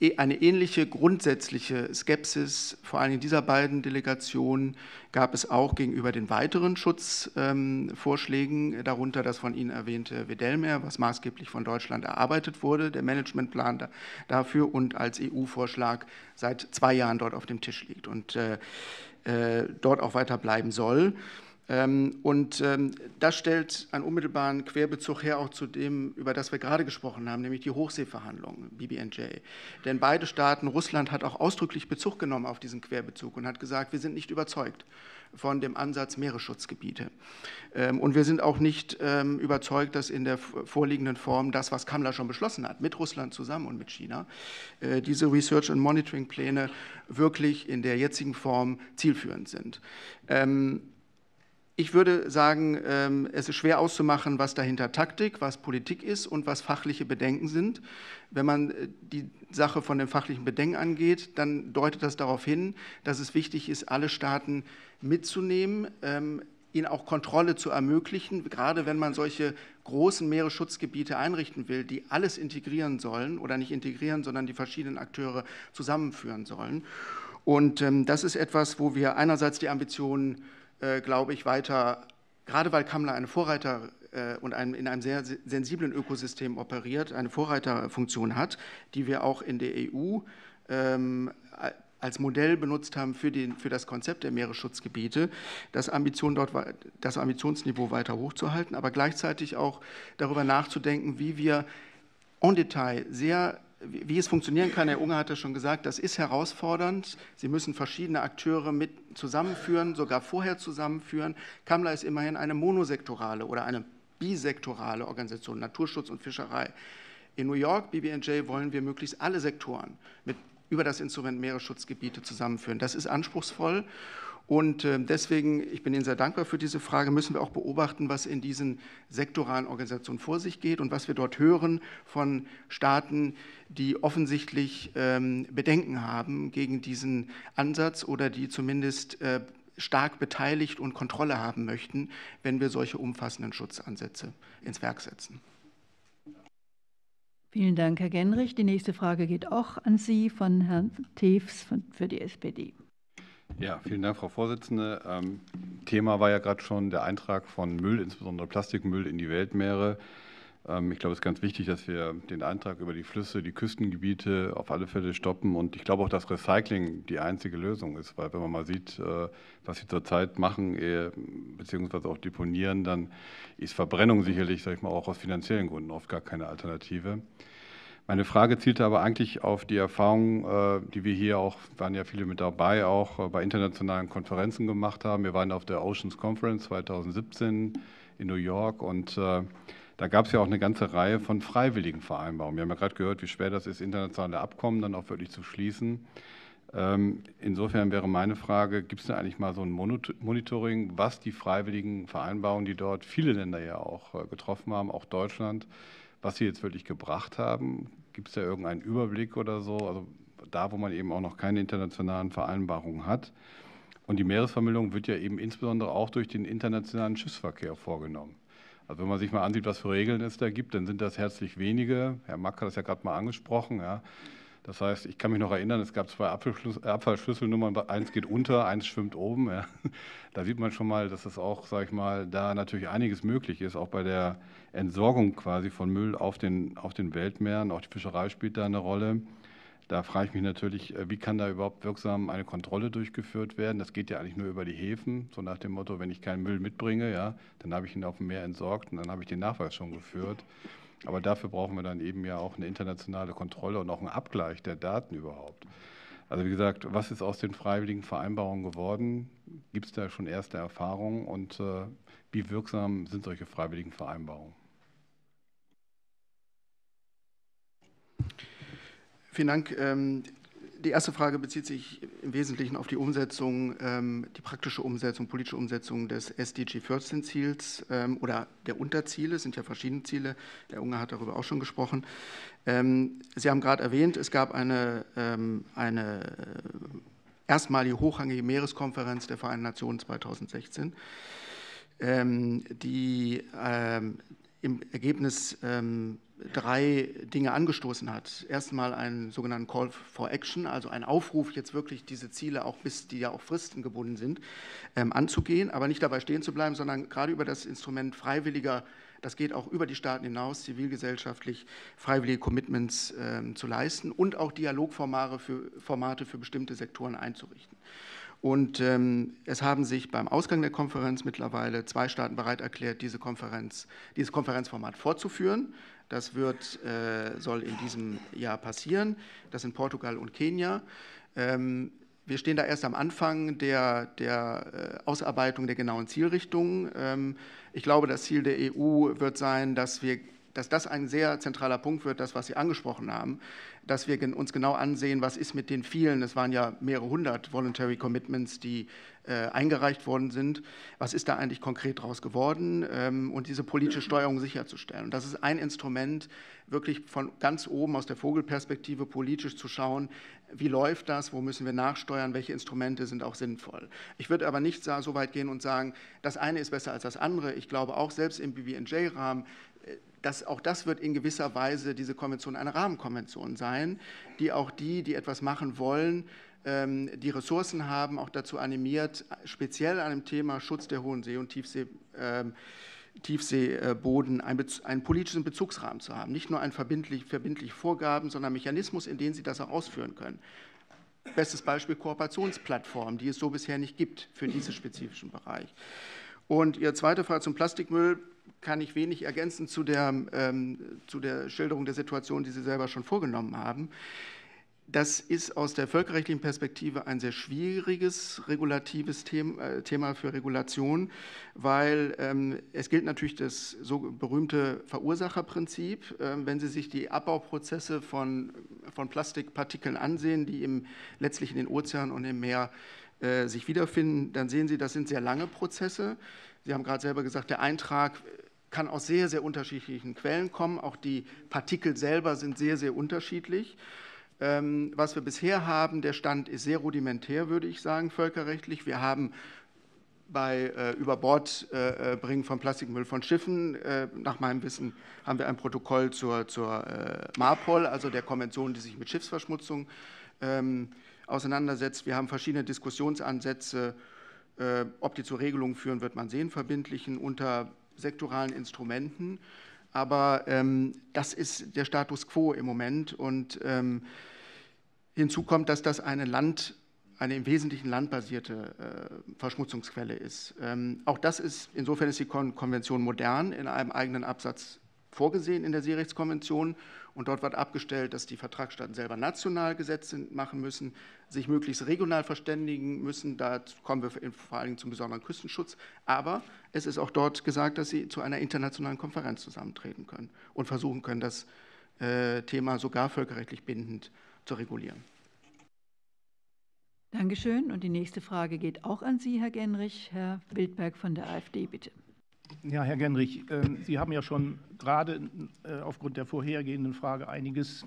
Ähm, E, eine ähnliche grundsätzliche Skepsis, vor allem in dieser beiden Delegationen, gab es auch gegenüber den weiteren Schutzvorschlägen, ähm, darunter das von Ihnen erwähnte Wedelmeer, was maßgeblich von Deutschland erarbeitet wurde, der Managementplan da, dafür und als EU-Vorschlag seit zwei Jahren dort auf dem Tisch liegt und äh, äh, dort auch weiter bleiben soll. Ähm, und ähm, das stellt einen unmittelbaren Querbezug her auch zu dem, über das wir gerade gesprochen haben, nämlich die Hochseeverhandlungen, BBNJ. Denn beide Staaten, Russland hat auch ausdrücklich Bezug genommen auf diesen Querbezug und hat gesagt, wir sind nicht überzeugt von dem Ansatz Meeresschutzgebiete. Ähm, und wir sind auch nicht überzeugt, dass in der vorliegenden Form das, was Kamla schon beschlossen hat, mit Russland zusammen und mit China, äh, diese Research- und Monitoring-Pläne wirklich in der jetzigen Form zielführend sind. Ich würde sagen, ähm, es ist schwer auszumachen, was dahinter Taktik, was Politik ist und was fachliche Bedenken sind. Wenn man äh, die Sache von den fachlichen Bedenken angeht, dann deutet das darauf hin, dass es wichtig ist, alle Staaten mitzunehmen, ähm, ihnen auch Kontrolle zu ermöglichen, gerade wenn man solche großen Meeresschutzgebiete einrichten will, die alles integrieren sollen oder nicht integrieren, sondern die verschiedenen Akteure zusammenführen sollen. Und ähm, das ist etwas, wo wir einerseits die Ambitionen äh, glaube ich, weiter, gerade weil Kamla eine Vorreiter äh, und einem, in einem sehr sensiblen Ökosystem operiert, eine Vorreiterfunktion hat, die wir auch in der EU ähm, als Modell benutzt haben für, den, für das Konzept der Meeresschutzgebiete, das, Ambition dort, das Ambitionsniveau weiter hochzuhalten, aber gleichzeitig auch darüber nachzudenken, wie wir en Detail sehr wie es funktionieren kann, Herr Unger hat es schon gesagt, das ist herausfordernd. Sie müssen verschiedene Akteure mit zusammenführen, sogar vorher zusammenführen. Kammler ist immerhin eine monosektorale oder eine bisektorale Organisation, Naturschutz und Fischerei. In New York, BBNJ, wollen wir möglichst alle Sektoren mit über das Instrument Meeresschutzgebiete zusammenführen. Das ist anspruchsvoll und ähm, deswegen, ich bin Ihnen sehr dankbar für diese Frage, müssen wir auch beobachten, was in diesen sektoralen Organisationen vor sich geht und was wir dort hören von Staaten, die offensichtlich ähm, Bedenken haben gegen diesen Ansatz oder die zumindest äh, stark beteiligt und Kontrolle haben möchten, wenn wir solche umfassenden Schutzansätze ins Werk setzen. Vielen Dank, Herr Genrich. Die nächste Frage geht auch an Sie von Herrn Tews für die SPD. Ja, vielen Dank, Frau Vorsitzende. Ähm, Thema war ja gerade schon der Eintrag von Müll, insbesondere Plastikmüll, in die Weltmeere. Ähm, ich glaube, es ist ganz wichtig, dass wir den Eintrag über die Flüsse, die Küstengebiete auf alle Fälle stoppen. Und ich glaube auch, dass Recycling die einzige Lösung ist, weil wenn man mal sieht, äh, was sie zurzeit machen, äh, beziehungsweise auch deponieren, dann ist Verbrennung sicherlich, sage ich mal, auch aus finanziellen Gründen oft gar keine Alternative. Meine Frage zielte aber eigentlich auf die Erfahrung, äh, die wir hier auch, waren ja viele mit dabei, auch bei internationalen Konferenzen gemacht haben. Wir waren auf der Oceans Conference 2017 in New York und da gab es ja auch eine ganze Reihe von freiwilligen Vereinbarungen. Wir haben ja gerade gehört, wie schwer das ist, internationale Abkommen dann auch wirklich zu schließen. Ähm, insofern wäre meine Frage, gibt es da eigentlich mal so ein Monitoring, was die freiwilligen Vereinbarungen, die dort viele Länder ja auch äh, getroffen haben, auch Deutschland, was sie jetzt wirklich gebracht haben? Gibt es da irgendeinen Überblick oder so? Also da, wo man eben auch noch keine internationalen Vereinbarungen hat. Und die Meeresvermüllung wird ja eben insbesondere auch durch den internationalen Schiffsverkehr vorgenommen. Also wenn man sich mal ansieht, was für Regeln es da gibt, dann sind das herzlich wenige. Herr Mack hat das ja gerade mal angesprochen. Ja. Das heißt, ich kann mich noch erinnern, es gab zwei Abfallschlüsselnummern, eins geht unter, eins schwimmt oben. Ja. Da sieht man schon mal, dass es auch, sage ich mal, da natürlich einiges möglich ist, auch bei der Entsorgung quasi von Müll auf den, auf den Weltmeeren. Auch die Fischerei spielt da eine Rolle. Da frage ich mich natürlich, äh, wie kann da überhaupt wirksam eine Kontrolle durchgeführt werden? Das geht ja eigentlich nur über die Häfen, so nach dem Motto, wenn ich keinen Müll mitbringe, ja, dann habe ich ihn auf dem Meer entsorgt und dann habe ich den Nachweis schon geführt. Aber dafür brauchen wir dann eben ja auch eine internationale Kontrolle und auch einen Abgleich der Daten überhaupt. Also wie gesagt, was ist aus den freiwilligen Vereinbarungen geworden? Gibt es da schon erste Erfahrungen und äh, wie wirksam sind solche freiwilligen Vereinbarungen? Vielen Dank. Ähm, die erste Frage bezieht sich im Wesentlichen auf die Umsetzung, ähm, die praktische Umsetzung, politische Umsetzung des SDG 14 Ziels ähm, oder der Unterziele. Es sind ja verschiedene Ziele. Der Ungar hat darüber auch schon gesprochen. Sie haben gerade erwähnt, es gab eine, eine äh, erstmalige hochrangige Meereskonferenz der Vereinten Nationen 2016, die im Ergebnis ähm, drei Dinge angestoßen hat. Erstmal einen sogenannten Call for Action, also ein Aufruf, jetzt wirklich diese Ziele, auch bis die ja auch Fristen gebunden sind, ähm, anzugehen, aber nicht dabei stehen zu bleiben, sondern gerade über das Instrument freiwilliger, das geht auch über die Staaten hinaus, zivilgesellschaftlich freiwillige Commitments ähm, zu leisten und auch Dialogformate für, Formate für bestimmte Sektoren einzurichten. Und ähm, es haben sich beim Ausgang der Konferenz mittlerweile zwei Staaten bereit erklärt, diese Konferenz, dieses Konferenzformat fortzuführen. Das wird, äh, soll in diesem Jahr passieren. Das sind Portugal und Kenia. Ähm, wir stehen da erst am Anfang der, der äh, Ausarbeitung der genauen Zielrichtungen. Ähm, ich glaube, das Ziel der EU wird sein, dass wir dass das ein sehr zentraler Punkt wird, das, was Sie angesprochen haben, dass wir uns genau ansehen, was ist mit den vielen, es waren ja mehrere hundert Voluntary Commitments, die äh, eingereicht worden sind, was ist da eigentlich konkret daraus geworden ähm, und diese politische Steuerung sicherzustellen. Und das ist ein Instrument, wirklich von ganz oben aus der Vogelperspektive politisch zu schauen, wie läuft das, wo müssen wir nachsteuern, welche Instrumente sind auch sinnvoll. Ich würde aber nicht so weit gehen und sagen, das eine ist besser als das andere. Ich glaube auch selbst im BBNJ-Rahmen dass auch das wird in gewisser Weise diese Konvention eine Rahmenkonvention sein, die auch die, die etwas machen wollen, ähm, die Ressourcen haben, auch dazu animiert, speziell an dem Thema Schutz der Hohen See und Tiefsee ähm, Tiefseeboden einen, einen, politischen Bezugsrahmen zu haben. Nicht nur ein verbindlich, verbindliche Vorgaben, sondern Mechanismus, in denen sie das auch ausführen können. Bestes Beispiel Kooperationsplattformen, die es so bisher nicht gibt für diesen spezifischen Bereich. Und Ihre zweite Frage zum Plastikmüll kann ich wenig ergänzen zu der, ähm, zu der Schilderung der Situation, die Sie selber schon vorgenommen haben. Das ist aus der völkerrechtlichen Perspektive ein sehr schwieriges regulatives äh, Thema für Regulation, weil ähm, es gilt natürlich das so berühmte Verursacherprinzip. Ähm, wenn Sie sich die Abbauprozesse von, von Plastikpartikeln ansehen, die im, letztlich in den Ozeanen und im Meer äh, sich wiederfinden, dann sehen Sie, das sind sehr lange Prozesse. Sie haben gerade selber gesagt, der Eintrag kann aus sehr, sehr unterschiedlichen Quellen kommen. Auch die Partikel selber sind sehr, sehr unterschiedlich. Ähm, was wir bisher haben, der Stand ist sehr rudimentär, würde ich sagen, völkerrechtlich. Wir haben bei äh, Überbordbringen äh, von Plastikmüll von Schiffen, äh, nach meinem Wissen, haben wir ein Protokoll zur, zur äh, MARPOL, also der Konvention, die sich mit Schiffsverschmutzung ähm, auseinandersetzt. Wir haben verschiedene Diskussionsansätze. Äh, ob die zur Regelung führen, wird man sehen, verbindlichen unter sektoralen Instrumenten. Aber ähm, das ist der Status quo im Moment. Und ähm, Hinzu kommt, dass das eine Land, eine im Wesentlichen landbasierte äh, Verschmutzungsquelle ist. Ähm, auch das ist, insofern ist die Kon Konvention modern, in einem eigenen Absatz vorgesehen in der Seerechtskonvention. Und dort wird abgestellt, dass die Vertragsstaaten selber national Gesetze machen müssen, sich möglichst regional verständigen müssen. Da kommen wir vor Dingen zum besonderen Küstenschutz. Aber es ist auch dort gesagt, dass sie zu einer internationalen Konferenz zusammentreten können und versuchen können, das äh, Thema sogar völkerrechtlich bindend zu regulieren. Dankeschön. Und die nächste Frage geht auch an Sie, Herr Genrich. Herr Wildberg von der AfD, bitte. Ja, Herr Genrich, ähm, Sie haben ja schon gerade äh, aufgrund der vorhergehenden Frage einiges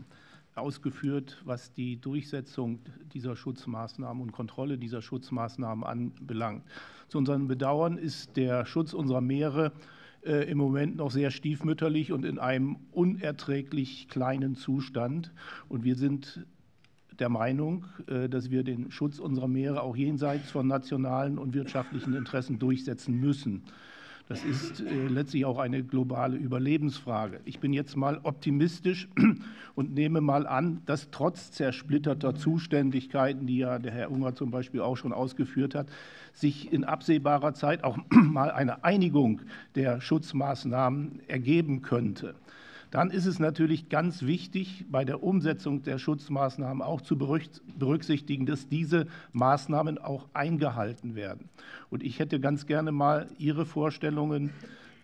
ausgeführt, was die Durchsetzung dieser Schutzmaßnahmen und Kontrolle dieser Schutzmaßnahmen anbelangt. Zu unserem Bedauern ist der Schutz unserer Meere äh, im Moment noch sehr stiefmütterlich und in einem unerträglich kleinen Zustand. Und wir sind der Meinung, äh, dass wir den Schutz unserer Meere auch jenseits von nationalen und wirtschaftlichen Interessen durchsetzen müssen. Das ist äh, letztlich auch eine globale Überlebensfrage. Ich bin jetzt mal optimistisch und nehme mal an, dass trotz zersplitterter Zuständigkeiten, die ja der Herr Unger zum Beispiel auch schon ausgeführt hat, sich in absehbarer Zeit auch mal eine Einigung der Schutzmaßnahmen ergeben könnte dann ist es natürlich ganz wichtig, bei der Umsetzung der Schutzmaßnahmen auch zu berücksichtigen, dass diese Maßnahmen auch eingehalten werden. Und ich hätte ganz gerne mal Ihre Vorstellungen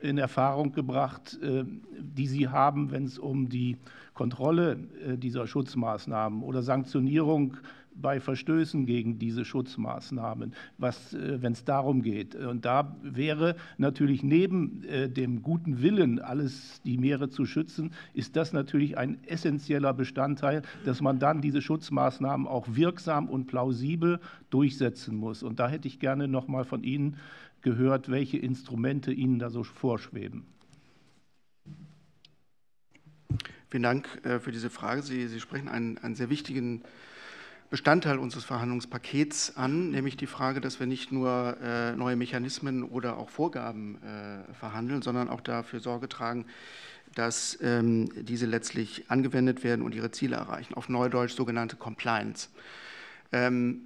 in Erfahrung gebracht, äh, die Sie haben, wenn es um die Kontrolle äh, dieser Schutzmaßnahmen oder Sanktionierung bei Verstößen gegen diese Schutzmaßnahmen, äh, wenn es darum geht. Und da wäre natürlich neben äh, dem guten Willen, alles die Meere zu schützen, ist das natürlich ein essentieller Bestandteil, dass man dann diese Schutzmaßnahmen auch wirksam und plausibel durchsetzen muss. Und da hätte ich gerne noch mal von Ihnen gehört, welche Instrumente Ihnen da so vorschweben. Vielen Dank äh, für diese Frage. Sie, Sie sprechen einen, einen sehr wichtigen Bestandteil unseres Verhandlungspakets an, nämlich die Frage, dass wir nicht nur äh, neue Mechanismen oder auch Vorgaben äh, verhandeln, sondern auch dafür Sorge tragen, dass ähm, diese letztlich angewendet werden und ihre Ziele erreichen. Auf Neudeutsch sogenannte Compliance. Ähm,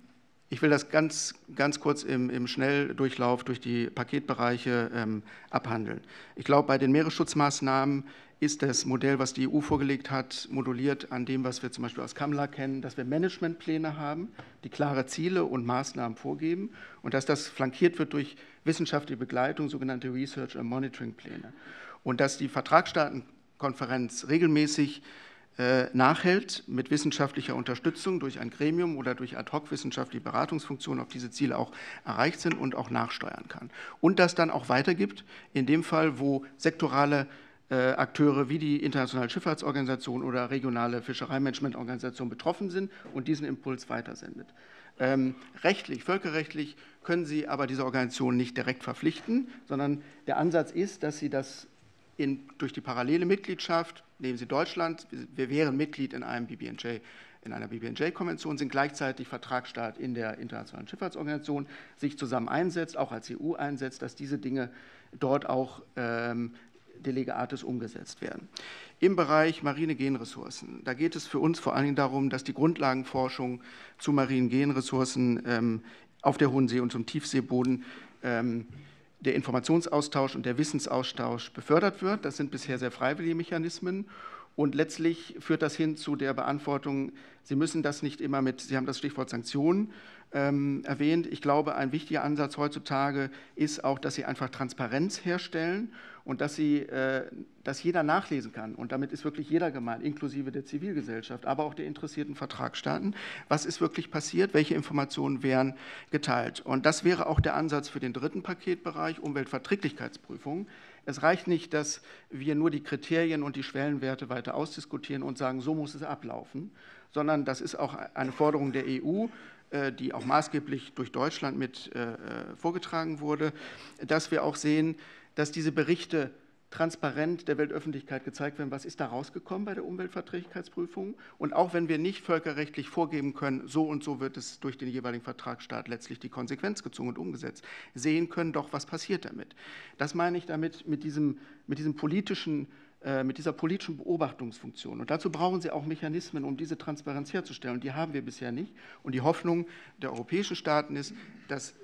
ich will das ganz, ganz kurz im, im Schnelldurchlauf durch die Paketbereiche ähm, abhandeln. Ich glaube, bei den Meeresschutzmaßnahmen ist das Modell, was die EU vorgelegt hat, moduliert an dem, was wir zum Beispiel aus Kamla kennen, dass wir Managementpläne haben, die klare Ziele und Maßnahmen vorgeben und dass das flankiert wird durch wissenschaftliche Begleitung, sogenannte Research- und Monitoring-Pläne. Und dass die Vertragsstaatenkonferenz regelmäßig äh, nachhält mit wissenschaftlicher Unterstützung durch ein Gremium oder durch ad hoc wissenschaftliche Beratungsfunktionen, ob diese Ziele auch erreicht sind und auch nachsteuern kann. Und das dann auch weitergibt, in dem Fall, wo sektorale äh, Akteure wie die Internationale Schifffahrtsorganisation oder regionale Fischereimanagementorganisationen betroffen sind und diesen Impuls weitersendet. Ähm, rechtlich, völkerrechtlich können Sie aber diese Organisation nicht direkt verpflichten, sondern der Ansatz ist, dass Sie das in, durch die parallele Mitgliedschaft, nehmen Sie Deutschland, wir wären Mitglied in einem BBNJ, in einer BBNJ-Konvention, sind gleichzeitig Vertragsstaat in der Internationalen Schifffahrtsorganisation, sich zusammen einsetzt, auch als EU einsetzt, dass diese Dinge dort auch ähm, Delegates umgesetzt werden. Im Bereich marine Genressourcen, da geht es für uns vor allen Dingen darum, dass die Grundlagenforschung zu marinen Genressourcen ähm, auf der Hohen See und zum Tiefseeboden ähm, der Informationsaustausch und der Wissensaustausch befördert wird. Das sind bisher sehr freiwillige Mechanismen. Und letztlich führt das hin zu der Beantwortung, Sie müssen das nicht immer mit, Sie haben das Stichwort Sanktionen ähm, erwähnt. Ich glaube, ein wichtiger Ansatz heutzutage ist auch, dass Sie einfach Transparenz herstellen und dass, sie, äh, dass jeder nachlesen kann. Und damit ist wirklich jeder gemeint, inklusive der Zivilgesellschaft, aber auch der interessierten Vertragsstaaten. Was ist wirklich passiert? Welche Informationen werden geteilt? Und das wäre auch der Ansatz für den dritten Paketbereich, Umweltverträglichkeitsprüfung. Es reicht nicht, dass wir nur die Kriterien und die Schwellenwerte weiter ausdiskutieren und sagen, so muss es ablaufen, sondern das ist auch eine Forderung der EU, die auch maßgeblich durch Deutschland mit äh, vorgetragen wurde, dass wir auch sehen, dass diese Berichte transparent der Weltöffentlichkeit gezeigt werden, was ist da rausgekommen bei der Umweltverträglichkeitsprüfung. Und auch wenn wir nicht völkerrechtlich vorgeben können, so und so wird es durch den jeweiligen Vertragsstaat letztlich die Konsequenz gezogen und umgesetzt, sehen können doch, was passiert damit. Das meine ich damit mit diesem, mit diesem politischen äh, mit dieser politischen Beobachtungsfunktion. Und dazu brauchen Sie auch Mechanismen, um diese Transparenz herzustellen. Und die haben wir bisher nicht. Und die Hoffnung der europäischen Staaten ist, dass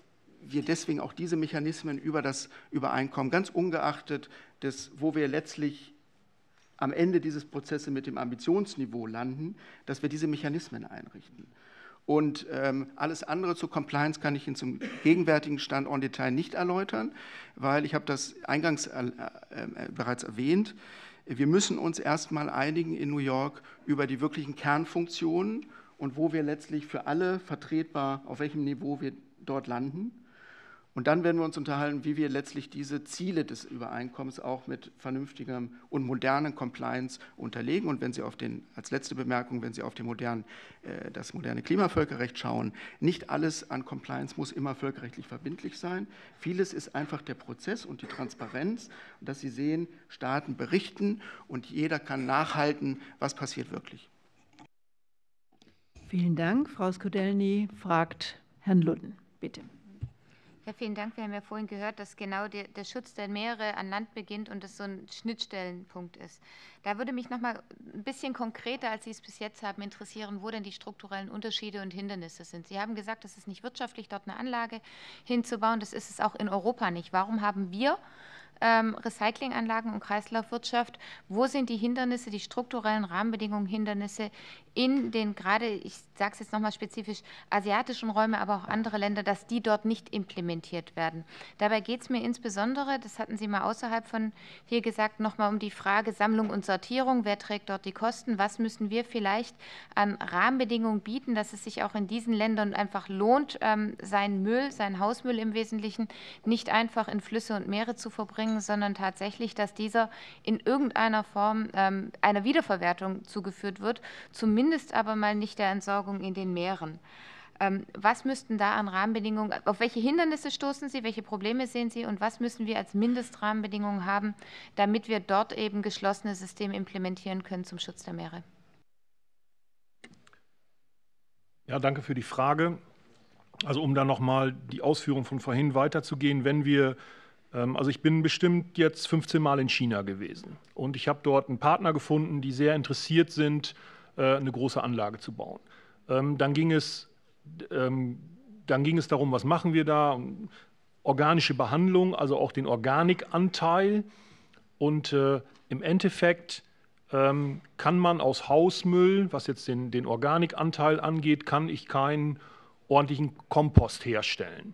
wir deswegen auch diese Mechanismen über das Übereinkommen, ganz ungeachtet des, wo wir letztlich am Ende dieses Prozesses mit dem Ambitionsniveau landen, dass wir diese Mechanismen einrichten. Und ähm, alles andere zur Compliance kann ich Ihnen zum gegenwärtigen Stand en Detail nicht erläutern, weil ich habe das eingangs äh, äh, bereits erwähnt. Wir müssen uns erstmal einigen in New York über die wirklichen Kernfunktionen und wo wir letztlich für alle vertretbar, auf welchem Niveau wir dort landen. Und dann werden wir uns unterhalten, wie wir letztlich diese Ziele des Übereinkommens auch mit vernünftigem und modernen Compliance unterlegen. Und wenn Sie auf den, als letzte Bemerkung, wenn Sie auf den modernen, äh, das moderne Klimavölkerrecht schauen, nicht alles an Compliance muss immer völkerrechtlich verbindlich sein. Vieles ist einfach der Prozess und die Transparenz, dass Sie sehen, Staaten berichten und jeder kann nachhalten, was passiert wirklich. Vielen Dank. Frau Skudelny fragt Herrn Ludden. Bitte. Ja, vielen Dank. Wir haben ja vorhin gehört, dass genau der, der, Schutz der Meere an Land beginnt und das so ein Schnittstellenpunkt ist. Da würde mich noch mal ein bisschen konkreter, als Sie es bis jetzt haben, interessieren, wo denn die strukturellen Unterschiede und Hindernisse sind. Sie haben gesagt, es ist nicht wirtschaftlich, dort eine Anlage hinzubauen. Das ist es auch in Europa nicht. Warum haben wir ähm, Recyclinganlagen und Kreislaufwirtschaft. Wo sind die Hindernisse, die strukturellen Rahmenbedingungen, Hindernisse in den gerade, ich sage es jetzt nochmal spezifisch, asiatischen Räumen, aber auch andere Länder, dass die dort nicht implementiert werden. Dabei geht es mir insbesondere, das hatten Sie mal außerhalb von hier gesagt, nochmal um die Frage Sammlung und Sortierung. Wer trägt dort die Kosten? Was müssen wir vielleicht an Rahmenbedingungen bieten, dass es sich auch in diesen Ländern einfach lohnt, ähm, seinen Müll, seinen Hausmüll im Wesentlichen, nicht einfach in Flüsse und Meere zu verbringen, sondern tatsächlich, dass dieser in irgendeiner Form ähm, einer Wiederverwertung zugeführt wird, zumindest zumindest aber mal nicht der Entsorgung in den Meeren. Ähm, was müssten da an Rahmenbedingungen, auf welche Hindernisse stoßen Sie, welche Probleme sehen Sie und was müssen wir als Mindestrahmenbedingungen haben, damit wir dort eben geschlossene Systeme implementieren können zum Schutz der Meere? Ja, danke für die Frage. Also um da nochmal die Ausführung von vorhin weiterzugehen, wenn wir, ähm, also ich bin bestimmt jetzt 15 Mal in China gewesen und ich habe dort einen Partner gefunden, die sehr interessiert sind, eine große Anlage zu bauen. Ähm, dann ging es, ähm, dann ging es darum, was machen wir da? Organische Behandlung, also auch den Organikanteil. Und äh, im Endeffekt ähm, kann man aus Hausmüll, was jetzt den, den Organikanteil angeht, kann ich keinen ordentlichen Kompost herstellen.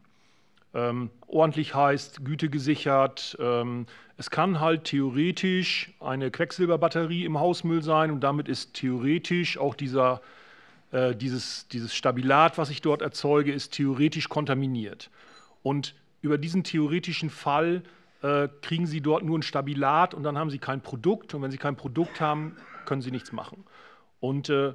Ordentlich heißt, Güte gesichert. Ähm, es kann halt theoretisch eine Quecksilberbatterie im Hausmüll sein und damit ist theoretisch auch dieser, äh, dieses, dieses Stabilat, was ich dort erzeuge, ist theoretisch kontaminiert. Und über diesen theoretischen Fall äh, kriegen Sie dort nur ein Stabilat und dann haben Sie kein Produkt. Und wenn Sie kein Produkt haben, können Sie nichts machen. Und äh,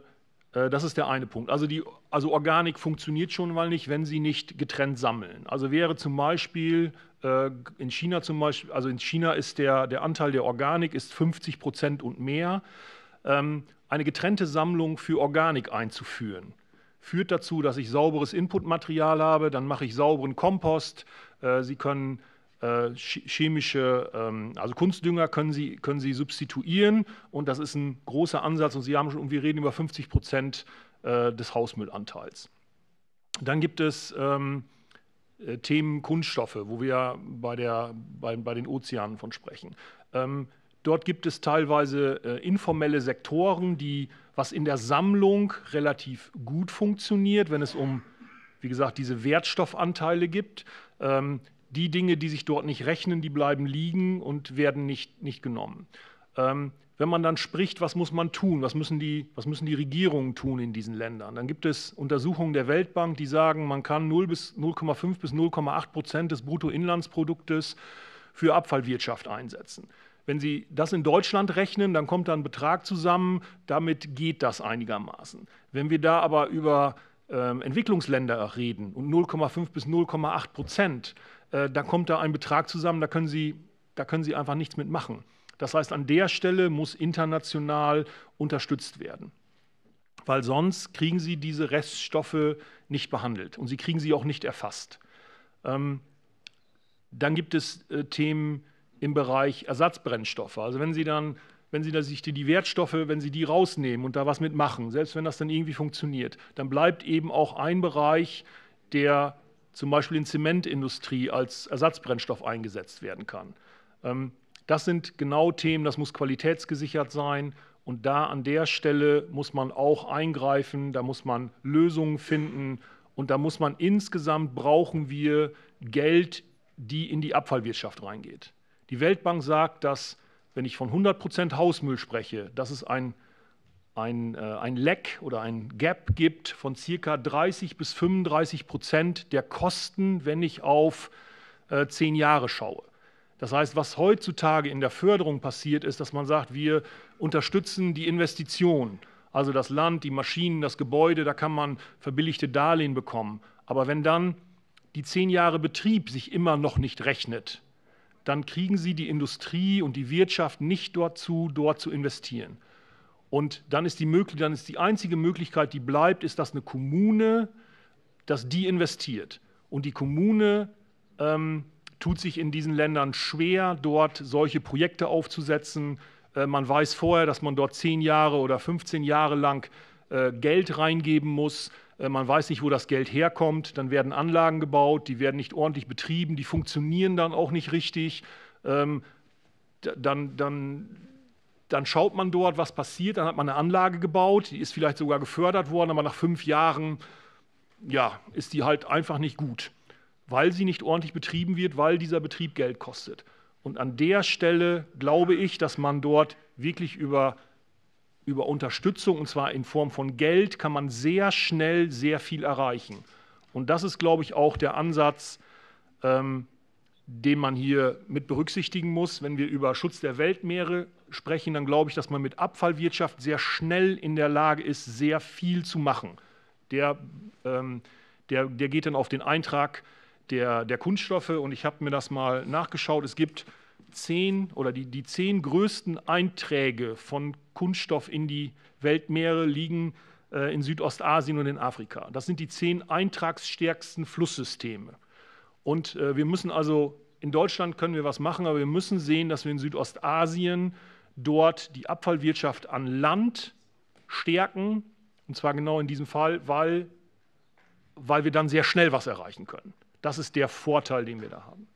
das ist der eine Punkt. Also, die, also Organik funktioniert schon mal nicht, wenn sie nicht getrennt sammeln. Also wäre zum Beispiel äh, in China zum Beispiel, also in China ist der, der Anteil der Organik ist 50 Prozent und mehr. Ähm, eine getrennte Sammlung für Organik einzuführen, führt dazu, dass ich sauberes Inputmaterial habe, dann mache ich sauberen Kompost. Äh, sie können chemische, ähm, also Kunstdünger können Sie, können Sie substituieren und das ist ein großer Ansatz und Sie haben schon, wir reden über 50 Prozent des Hausmüllanteils. Dann gibt es ähm, äh, Themen Kunststoffe, wo wir bei, der, bei, bei den Ozeanen von sprechen. Ähm, dort gibt es teilweise äh, informelle Sektoren, die, was in der Sammlung relativ gut funktioniert, wenn es um, wie gesagt, diese Wertstoffanteile gibt. Ähm, die Dinge, die sich dort nicht rechnen, die bleiben liegen und werden nicht, nicht genommen. Ähm, wenn man dann spricht, was muss man tun, was müssen, die, was müssen die Regierungen tun in diesen Ländern, dann gibt es Untersuchungen der Weltbank, die sagen, man kann 0 bis 0,5 bis 0,8 Prozent des Bruttoinlandsproduktes für Abfallwirtschaft einsetzen. Wenn Sie das in Deutschland rechnen, dann kommt da ein Betrag zusammen, damit geht das einigermaßen. Wenn wir da aber über äh, Entwicklungsländer reden und 0,5 bis 0,8 Prozent, äh, dann kommt da ein Betrag zusammen, da können Sie, da können Sie einfach nichts mitmachen. Das heißt, an der Stelle muss international unterstützt werden, weil sonst kriegen Sie diese Reststoffe nicht behandelt und Sie kriegen sie auch nicht erfasst. Ähm, dann gibt es äh, Themen im Bereich Ersatzbrennstoffe. Also wenn Sie dann wenn Sie da sich die, die Wertstoffe, wenn Sie die rausnehmen und da was mitmachen, selbst wenn das dann irgendwie funktioniert, dann bleibt eben auch ein Bereich, der zum Beispiel in Zementindustrie als Ersatzbrennstoff eingesetzt werden kann. Ähm, das sind genau Themen, das muss qualitätsgesichert sein. Und da an der Stelle muss man auch eingreifen, da muss man Lösungen finden. Und da muss man insgesamt brauchen wir Geld, die in die Abfallwirtschaft reingeht. Die Weltbank sagt, dass, wenn ich von 100 Prozent Hausmüll spreche, dass es ein, ein, äh, ein Leck oder ein Gap gibt von circa 30 bis 35 Prozent der Kosten, wenn ich auf äh, zehn Jahre schaue. Das heißt, was heutzutage in der Förderung passiert, ist, dass man sagt, wir unterstützen die Investition. Also das Land, die Maschinen, das Gebäude, da kann man verbilligte Darlehen bekommen. Aber wenn dann die zehn Jahre Betrieb sich immer noch nicht rechnet, dann kriegen Sie die Industrie und die Wirtschaft nicht dazu, dort zu investieren. Und dann ist, die dann ist die einzige Möglichkeit, die bleibt, ist, dass eine Kommune, dass die investiert. Und die Kommune ähm, tut sich in diesen Ländern schwer, dort solche Projekte aufzusetzen. Äh, man weiß vorher, dass man dort zehn Jahre oder 15 Jahre lang äh, Geld reingeben muss. Äh, man weiß nicht, wo das Geld herkommt. Dann werden Anlagen gebaut, die werden nicht ordentlich betrieben, die funktionieren dann auch nicht richtig. Ähm, dann, dann, dann schaut man dort, was passiert. Dann hat man eine Anlage gebaut, die ist vielleicht sogar gefördert worden, aber nach fünf Jahren ja, ist die halt einfach nicht gut weil sie nicht ordentlich betrieben wird, weil dieser Betrieb Geld kostet. Und an der Stelle glaube ich, dass man dort wirklich über, über Unterstützung, und zwar in Form von Geld, kann man sehr schnell sehr viel erreichen. Und das ist, glaube ich, auch der Ansatz, ähm, den man hier mit berücksichtigen muss. Wenn wir über Schutz der Weltmeere sprechen, dann glaube ich, dass man mit Abfallwirtschaft sehr schnell in der Lage ist, sehr viel zu machen. Der, ähm, der, der geht dann auf den Eintrag der, der Kunststoffe und ich habe mir das mal nachgeschaut. Es gibt zehn oder die, die zehn größten Einträge von Kunststoff in die Weltmeere liegen äh, in Südostasien und in Afrika. Das sind die zehn eintragsstärksten Flusssysteme. Und äh, wir müssen also, in Deutschland können wir was machen, aber wir müssen sehen, dass wir in Südostasien dort die Abfallwirtschaft an Land stärken. Und zwar genau in diesem Fall, weil, weil wir dann sehr schnell was erreichen können. Das ist der Vorteil, den wir da haben.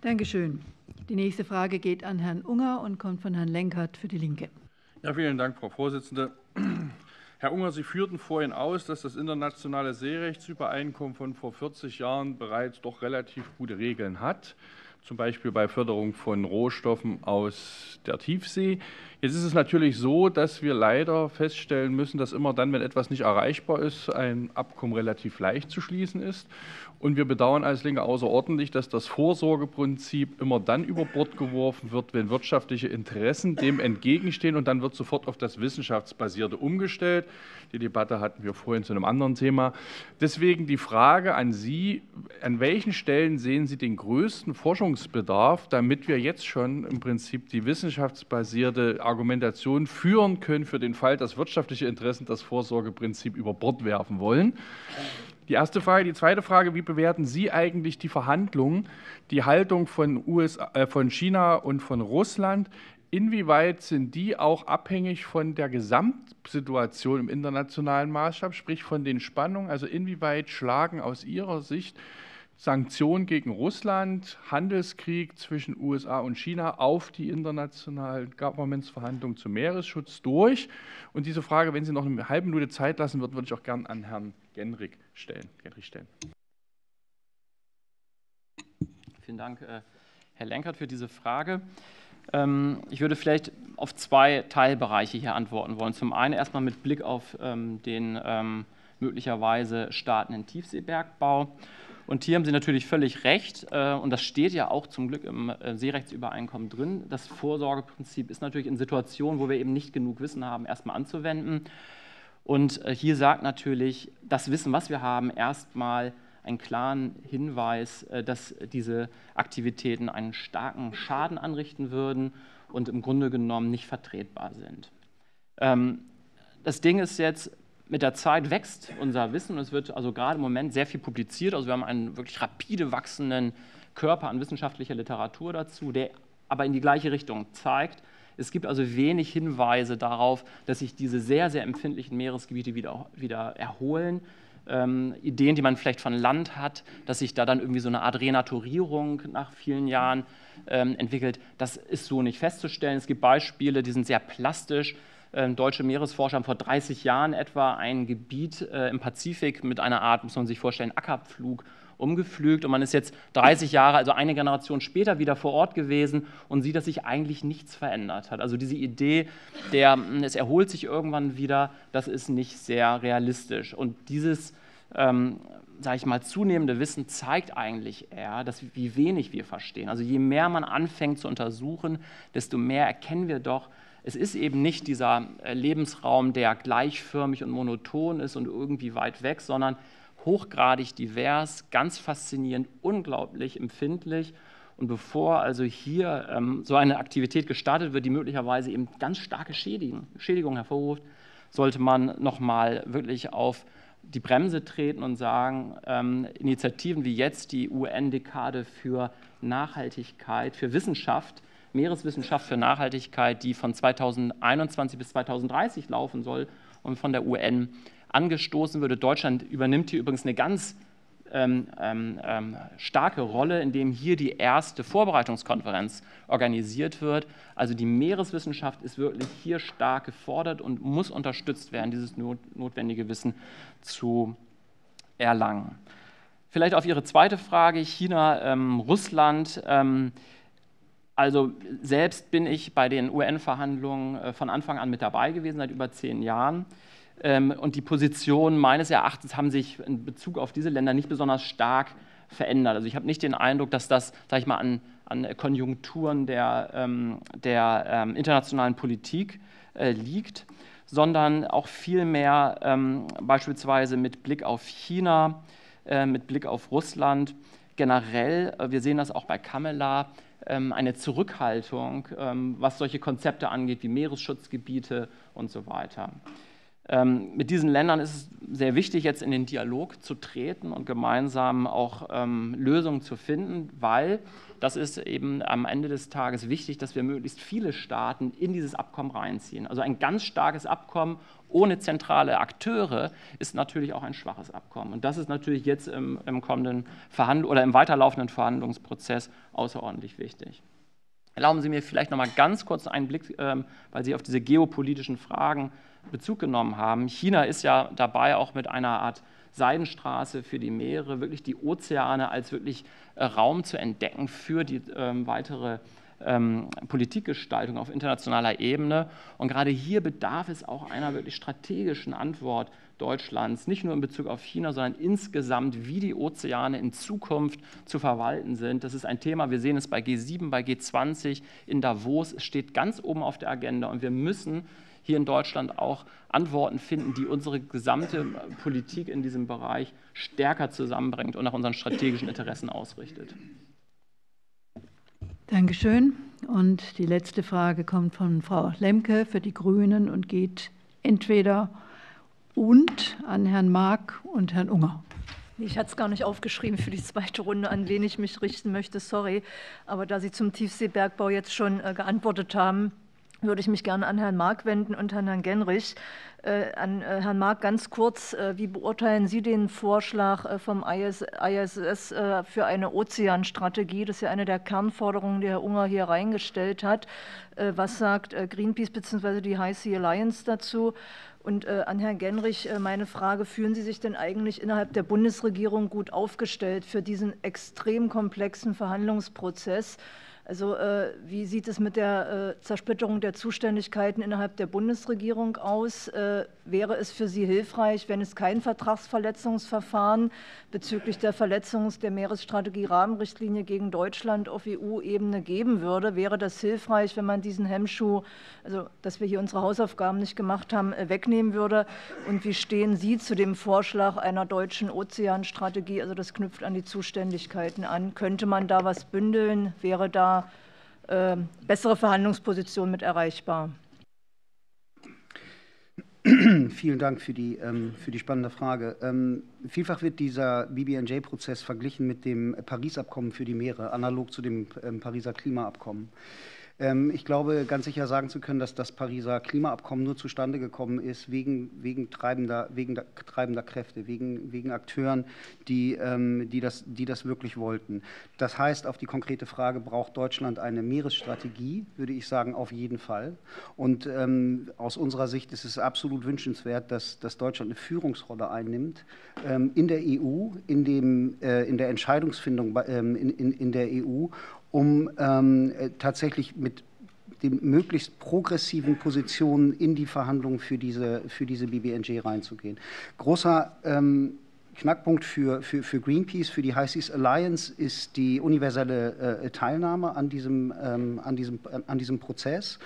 Dankeschön. Die nächste Frage geht an Herrn Unger und kommt von Herrn Lenkert für die Linke. Ja, vielen Dank, Frau Vorsitzende. Herr Unger, Sie führten vorhin aus, dass das internationale Seerechtsübereinkommen von vor 40 Jahren bereits doch relativ gute Regeln hat. Zum Beispiel bei Förderung von Rohstoffen aus der Tiefsee. Jetzt ist es natürlich so, dass wir leider feststellen müssen, dass immer dann, wenn etwas nicht erreichbar ist, ein Abkommen relativ leicht zu schließen ist. Und wir bedauern als Linke außerordentlich, dass das Vorsorgeprinzip immer dann über Bord geworfen wird, wenn wirtschaftliche Interessen dem entgegenstehen und dann wird sofort auf das Wissenschaftsbasierte umgestellt. Die Debatte hatten wir vorhin zu einem anderen Thema. Deswegen die Frage an Sie, an welchen Stellen sehen Sie den größten Forschungsbedarf, damit wir jetzt schon im Prinzip die wissenschaftsbasierte Argumentation führen können für den Fall, dass wirtschaftliche Interessen das Vorsorgeprinzip über Bord werfen wollen? Die erste Frage. Die zweite Frage, wie bewerten Sie eigentlich die Verhandlungen, die Haltung von, USA, äh, von China und von Russland? Inwieweit sind die auch abhängig von der Gesamtsituation im internationalen Maßstab, sprich von den Spannungen? Also inwieweit schlagen aus Ihrer Sicht Sanktionen gegen Russland, Handelskrieg zwischen USA und China auf die internationalen Governmentsverhandlungen zum Meeresschutz durch? Und diese Frage, wenn Sie noch eine halbe Minute Zeit lassen würden, würde ich auch gerne an Herrn Genrich stellen. Genrich stellen. Vielen Dank, äh, Herr Lenkert, für diese Frage. Ähm, ich würde vielleicht auf zwei Teilbereiche hier antworten wollen. Zum einen erstmal mit Blick auf ähm, den ähm, möglicherweise startenden Tiefseebergbau. Und hier haben Sie natürlich völlig recht, äh, und das steht ja auch zum Glück im äh, Seerechtsübereinkommen drin. Das Vorsorgeprinzip ist natürlich in Situationen, wo wir eben nicht genug Wissen haben, erstmal anzuwenden. Und äh, hier sagt natürlich das Wissen, was wir haben, erstmal einen klaren Hinweis, dass diese Aktivitäten einen starken Schaden anrichten würden und im Grunde genommen nicht vertretbar sind. Ähm, das Ding ist jetzt, mit der Zeit wächst unser Wissen und es wird also gerade im Moment sehr viel publiziert. Also wir haben einen wirklich rapide wachsenden Körper an wissenschaftlicher Literatur dazu, der aber in die gleiche Richtung zeigt. Es gibt also wenig Hinweise darauf, dass sich diese sehr, sehr empfindlichen Meeresgebiete wieder, wieder erholen. Ähm, Ideen, die man vielleicht von Land hat, dass sich da dann irgendwie so eine Art Renaturierung nach vielen Jahren ähm, entwickelt, das ist so nicht festzustellen. Es gibt Beispiele, die sind sehr plastisch. Ähm, deutsche Meeresforscher haben vor 30 Jahren etwa ein Gebiet äh, im Pazifik mit einer Art, muss man sich vorstellen, Ackerpflug umgeflügt und man ist jetzt 30 Jahre, also eine Generation später wieder vor Ort gewesen und sieht, dass sich eigentlich nichts verändert hat. Also diese Idee, der, hm, es erholt sich irgendwann wieder, das ist nicht sehr realistisch. Und dieses, ähm, sage ich mal, zunehmende Wissen zeigt eigentlich eher, dass, wie wenig wir verstehen. Also je mehr man anfängt zu untersuchen, desto mehr erkennen wir doch, es ist eben nicht dieser äh, Lebensraum, der gleichförmig und monoton ist und irgendwie weit weg, sondern hochgradig divers, ganz faszinierend, unglaublich empfindlich. Und bevor also hier ähm, so eine Aktivität gestartet wird, die möglicherweise eben ganz starke Schädigung, Schädigung hervorruft, sollte man nochmal wirklich auf die Bremse treten und sagen, ähm, Initiativen wie jetzt die UN-Dekade für Nachhaltigkeit, für Wissenschaft, Meereswissenschaft für Nachhaltigkeit, die von 2021 bis 2030 laufen soll und von der UN angestoßen würde. Deutschland übernimmt hier übrigens eine ganz ähm, ähm, ähm, starke Rolle, indem hier die erste Vorbereitungskonferenz organisiert wird. Also die Meereswissenschaft ist wirklich hier stark gefordert und muss unterstützt werden, dieses not notwendige Wissen zu erlangen. Vielleicht auf Ihre zweite Frage, China, ähm, Russland. Also selbst bin ich bei den UN-Verhandlungen äh, von Anfang an mit dabei gewesen, seit über zehn Jahren. Ähm, und die Positionen meines Erachtens haben sich in Bezug auf diese Länder nicht besonders stark verändert. Also ich habe nicht den Eindruck, dass das, sage ich mal, an, an Konjunkturen der, ähm, der ähm, internationalen Politik äh, liegt, sondern auch vielmehr beispielsweise mit Blick auf China, äh, mit Blick auf Russland. Generell, wir sehen das auch bei Kamela, eine Zurückhaltung, ähm, was solche Konzepte angeht, wie Meeresschutzgebiete und so weiter. Ähm, mit diesen Ländern ist es sehr wichtig, jetzt in den Dialog zu treten und gemeinsam auch ähm, Lösungen zu finden, weil das ist eben am Ende des Tages wichtig, dass wir möglichst viele Staaten in dieses Abkommen reinziehen. Also ein ganz starkes Abkommen ohne zentrale Akteure ist natürlich auch ein schwaches Abkommen. Und das ist natürlich jetzt im, im kommenden Verhandl oder im weiterlaufenden Verhandlungsprozess außerordentlich wichtig. Erlauben Sie mir vielleicht noch mal ganz kurz einen Blick, ähm, weil Sie auf diese geopolitischen Fragen Bezug genommen haben. China ist ja dabei, auch mit einer Art Seidenstraße für die Meere, wirklich die Ozeane als wirklich äh, Raum zu entdecken für die ähm, weitere ähm, Politikgestaltung auf internationaler Ebene. Und gerade hier bedarf es auch einer wirklich strategischen Antwort Deutschlands, nicht nur in Bezug auf China, sondern insgesamt, wie die Ozeane in Zukunft zu verwalten sind. Das ist ein Thema, wir sehen es bei G7, bei G20, in Davos, es steht ganz oben auf der Agenda und wir müssen hier in Deutschland auch Antworten finden, die unsere gesamte Politik in diesem Bereich stärker zusammenbringt und nach unseren strategischen Interessen ausrichtet. Dankeschön. Und die letzte Frage kommt von Frau Lemke für die Grünen und geht entweder und an Herrn Mark und Herrn Unger. Ich hatte es gar nicht aufgeschrieben für die zweite Runde, an wen ich mich richten möchte, sorry. Aber da Sie zum Tiefseebergbau jetzt schon äh, geantwortet haben, würde ich mich gerne an Herrn Mark wenden und an Herrn Genrich. Äh, an äh, Herrn Mark ganz kurz, äh, wie beurteilen Sie den Vorschlag äh, vom IS, ISS äh, für eine Ozeanstrategie? Das ist ja eine der Kernforderungen, die Herr Unger hier reingestellt hat. Äh, was sagt Greenpeace bzw. die High Sea Alliance dazu? Und an Herrn Genrich meine Frage, fühlen Sie sich denn eigentlich innerhalb der Bundesregierung gut aufgestellt für diesen extrem komplexen Verhandlungsprozess? Also äh, wie sieht es mit der äh, Zersplitterung der Zuständigkeiten innerhalb der Bundesregierung aus? Äh, wäre es für Sie hilfreich, wenn es kein Vertragsverletzungsverfahren bezüglich der Verletzung der Meeresstrategie-Rahmenrichtlinie gegen Deutschland auf EU-Ebene geben würde? Wäre das hilfreich, wenn man diesen Hemmschuh, also dass wir hier unsere Hausaufgaben nicht gemacht haben, äh, wegnehmen würde? Und wie stehen Sie zu dem Vorschlag einer deutschen Ozeanstrategie? Also das knüpft an die Zuständigkeiten an. Könnte man da was bündeln? Wäre da äh, bessere Verhandlungsposition mit erreichbar? Vielen Dank für die, ähm, für die spannende Frage. Ähm, vielfach wird dieser BBNJ-Prozess verglichen mit dem Paris-Abkommen für die Meere, analog zu dem ähm, Pariser Klimaabkommen. Ähm, ich glaube, ganz sicher sagen zu können, dass das Pariser Klimaabkommen nur zustande gekommen ist wegen, wegen, treibender, wegen treibender Kräfte, wegen, wegen Akteuren, die, ähm, die, das, die das wirklich wollten. Das heißt, auf die konkrete Frage, braucht Deutschland eine Meeresstrategie, würde ich sagen, auf jeden Fall. Und ähm, aus unserer Sicht ist es absolut wünschenswert, dass, dass Deutschland eine Führungsrolle einnimmt ähm, in der EU, in, dem, äh, in der Entscheidungsfindung ähm, in, in, in der EU um ähm, äh, tatsächlich mit den möglichst progressiven Positionen in die Verhandlungen für diese, für diese BBNJ reinzugehen. Großer ähm, Knackpunkt für, für, für Greenpeace, für die High Seas Alliance ist die universelle äh, Teilnahme an diesem, ähm, an diesem, an diesem Prozess.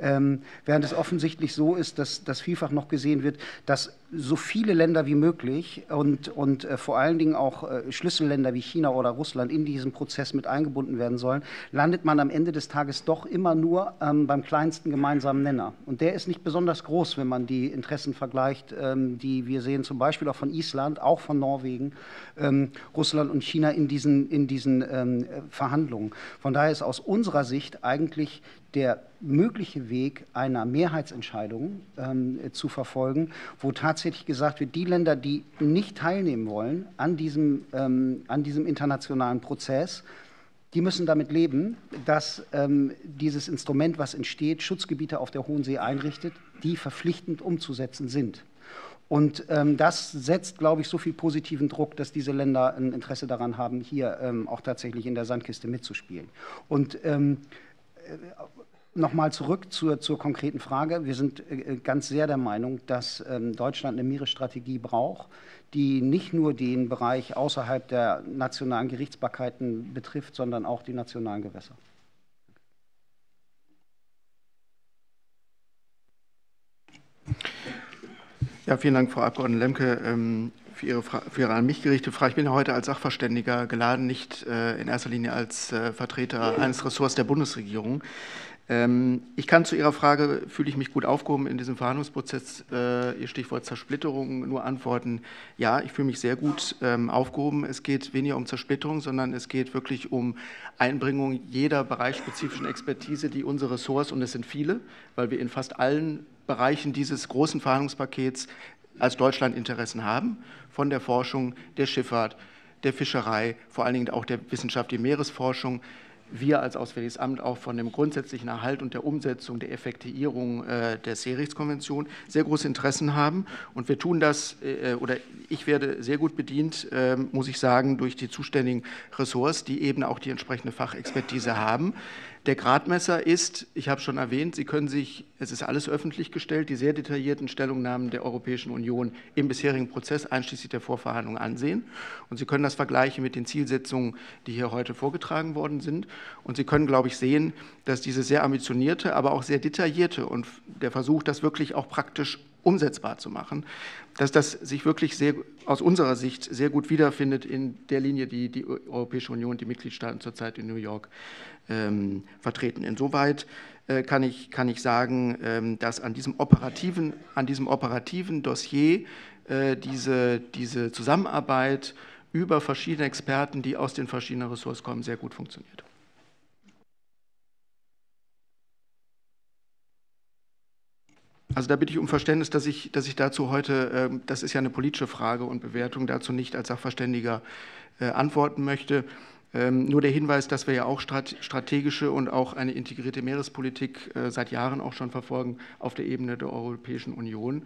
Ähm, während es offensichtlich so ist, dass, dass vielfach noch gesehen wird, dass so viele Länder wie möglich und, und äh, vor allen Dingen auch äh, Schlüsselländer wie China oder Russland in diesen Prozess mit eingebunden werden sollen, landet man am Ende des Tages doch immer nur ähm, beim kleinsten gemeinsamen Nenner. Und der ist nicht besonders groß, wenn man die Interessen vergleicht, ähm, die wir sehen, zum Beispiel auch von Island, auch von Norwegen, ähm, Russland und China in diesen, in diesen ähm, Verhandlungen. Von daher ist aus unserer Sicht eigentlich der mögliche Weg einer Mehrheitsentscheidung ähm, zu verfolgen, wo tatsächlich gesagt wird, die Länder, die nicht teilnehmen wollen an diesem, ähm, an diesem internationalen Prozess, die müssen damit leben, dass ähm, dieses Instrument, was entsteht, Schutzgebiete auf der Hohen See einrichtet, die verpflichtend umzusetzen sind. Und ähm, das setzt, glaube ich, so viel positiven Druck, dass diese Länder ein Interesse daran haben, hier ähm, auch tatsächlich in der Sandkiste mitzuspielen. Und ähm, äh, Nochmal zurück zur, zur, konkreten Frage. Wir sind äh, ganz sehr der Meinung, dass ähm, Deutschland eine Meeresstrategie braucht, die nicht nur den Bereich außerhalb der nationalen Gerichtsbarkeiten betrifft, sondern auch die nationalen Gewässer. Ja, vielen Dank, Frau Abgeordnete Lemke, ähm, für Ihre, für Ihre an mich gerichtete Frage. Ich bin heute als Sachverständiger geladen, nicht äh, in erster Linie als äh, Vertreter eines Ressorts der Bundesregierung. Ähm, ich kann zu Ihrer Frage, fühle ich mich gut aufgehoben in diesem Verhandlungsprozess, äh, Ihr Stichwort Zersplitterung, nur antworten, ja, ich fühle mich sehr gut ähm, aufgehoben. Es geht weniger um Zersplitterung, sondern es geht wirklich um Einbringung jeder bereichsspezifischen Expertise, die unsere Ressorts, und es sind viele, weil wir in fast allen Bereichen dieses großen Verhandlungspakets als Deutschland Interessen haben, von der Forschung, der Schifffahrt, der Fischerei, vor allen Dingen auch der Wissenschaft, die Meeresforschung, wir als Auswärtiges Amt auch von dem grundsätzlichen Erhalt und der Umsetzung der Effektivierung äh, der Seerechtskonvention sehr große Interessen haben. Und wir tun das, äh, oder ich werde sehr gut bedient, äh, muss ich sagen, durch die zuständigen Ressorts, die eben auch die entsprechende Fachexpertise haben. Der Gradmesser ist, ich habe schon erwähnt, Sie können sich, es ist alles öffentlich gestellt, die sehr detaillierten Stellungnahmen der Europäischen Union im bisherigen Prozess einschließlich der Vorverhandlungen ansehen. Und Sie können das vergleichen mit den Zielsetzungen, die hier heute vorgetragen worden sind. Und Sie können, glaube ich, sehen, dass diese sehr ambitionierte, aber auch sehr detaillierte und der Versuch, das wirklich auch praktisch umsetzbar zu machen, dass das sich wirklich sehr, aus unserer Sicht sehr gut wiederfindet in der Linie, die die Europäische Union, die Mitgliedstaaten zurzeit in New York ähm, vertreten. Insoweit äh, kann, ich, kann ich sagen, ähm, dass an diesem operativen, an diesem operativen Dossier äh, diese, diese Zusammenarbeit über verschiedene Experten, die aus den verschiedenen Ressorts kommen, sehr gut funktioniert. Also da bitte ich um Verständnis, dass ich, dass ich dazu heute, ähm, das ist ja eine politische Frage und Bewertung, dazu nicht als Sachverständiger äh, antworten möchte. Ähm, nur der Hinweis, dass wir ja auch strategische und auch eine integrierte Meerespolitik äh, seit Jahren auch schon verfolgen auf der Ebene der Europäischen Union.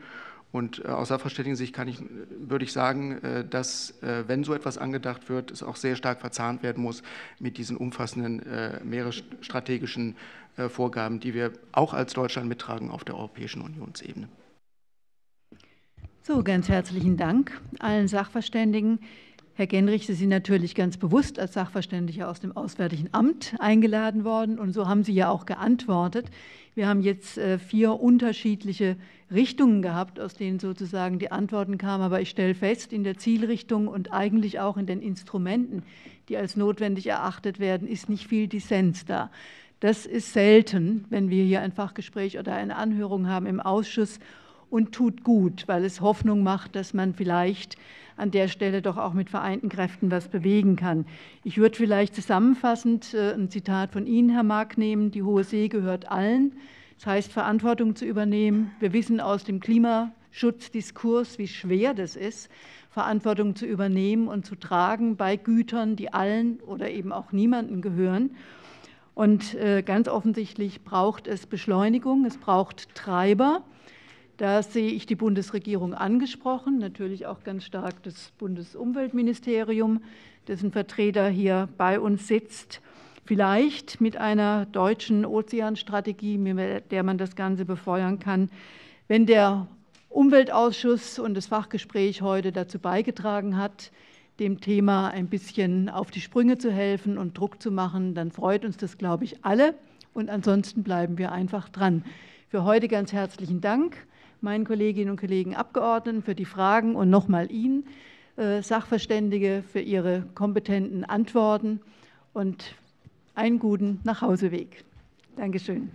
Und äh, aus sachverständigen Sicht kann ich, würde ich sagen, dass, wenn so etwas angedacht wird, es auch sehr stark verzahnt werden muss mit diesen umfassenden meeresstrategischen äh, Vorgaben, die wir auch als Deutschland mittragen auf der Europäischen Unionsebene. So, ganz herzlichen Dank allen Sachverständigen. Herr Genrich, Sie sind natürlich ganz bewusst als Sachverständiger aus dem Auswärtigen Amt eingeladen worden und so haben Sie ja auch geantwortet. Wir haben jetzt äh, vier unterschiedliche Richtungen gehabt, aus denen sozusagen die Antworten kamen, aber ich stelle fest, in der Zielrichtung und eigentlich auch in den Instrumenten, die als notwendig erachtet werden, ist nicht viel Dissens da. Das ist selten, wenn wir hier ein Fachgespräch oder eine Anhörung haben im Ausschuss und tut gut, weil es Hoffnung macht, dass man vielleicht an der Stelle doch auch mit vereinten Kräften was bewegen kann. Ich würde vielleicht zusammenfassend äh, ein Zitat von Ihnen, Herr Mark, nehmen. Die Hohe See gehört allen. Das heißt, Verantwortung zu übernehmen. Wir wissen aus dem Klimaschutzdiskurs, wie schwer das ist, Verantwortung zu übernehmen und zu tragen bei Gütern, die allen oder eben auch niemandem gehören. Und äh, ganz offensichtlich braucht es Beschleunigung, es braucht Treiber. Da sehe ich die Bundesregierung angesprochen, natürlich auch ganz stark das Bundesumweltministerium, dessen Vertreter hier bei uns sitzt. Vielleicht mit einer deutschen Ozeanstrategie, mit der man das Ganze befeuern kann. Wenn der Umweltausschuss und das Fachgespräch heute dazu beigetragen hat, dem Thema ein bisschen auf die Sprünge zu helfen und Druck zu machen, dann freut uns das, glaube ich, alle. Und ansonsten bleiben wir einfach dran. Für heute ganz herzlichen Dank meinen Kolleginnen und Kollegen Abgeordneten für die Fragen und nochmal Ihnen, äh, Sachverständige, für Ihre kompetenten Antworten und einen guten Nachhauseweg. Dankeschön.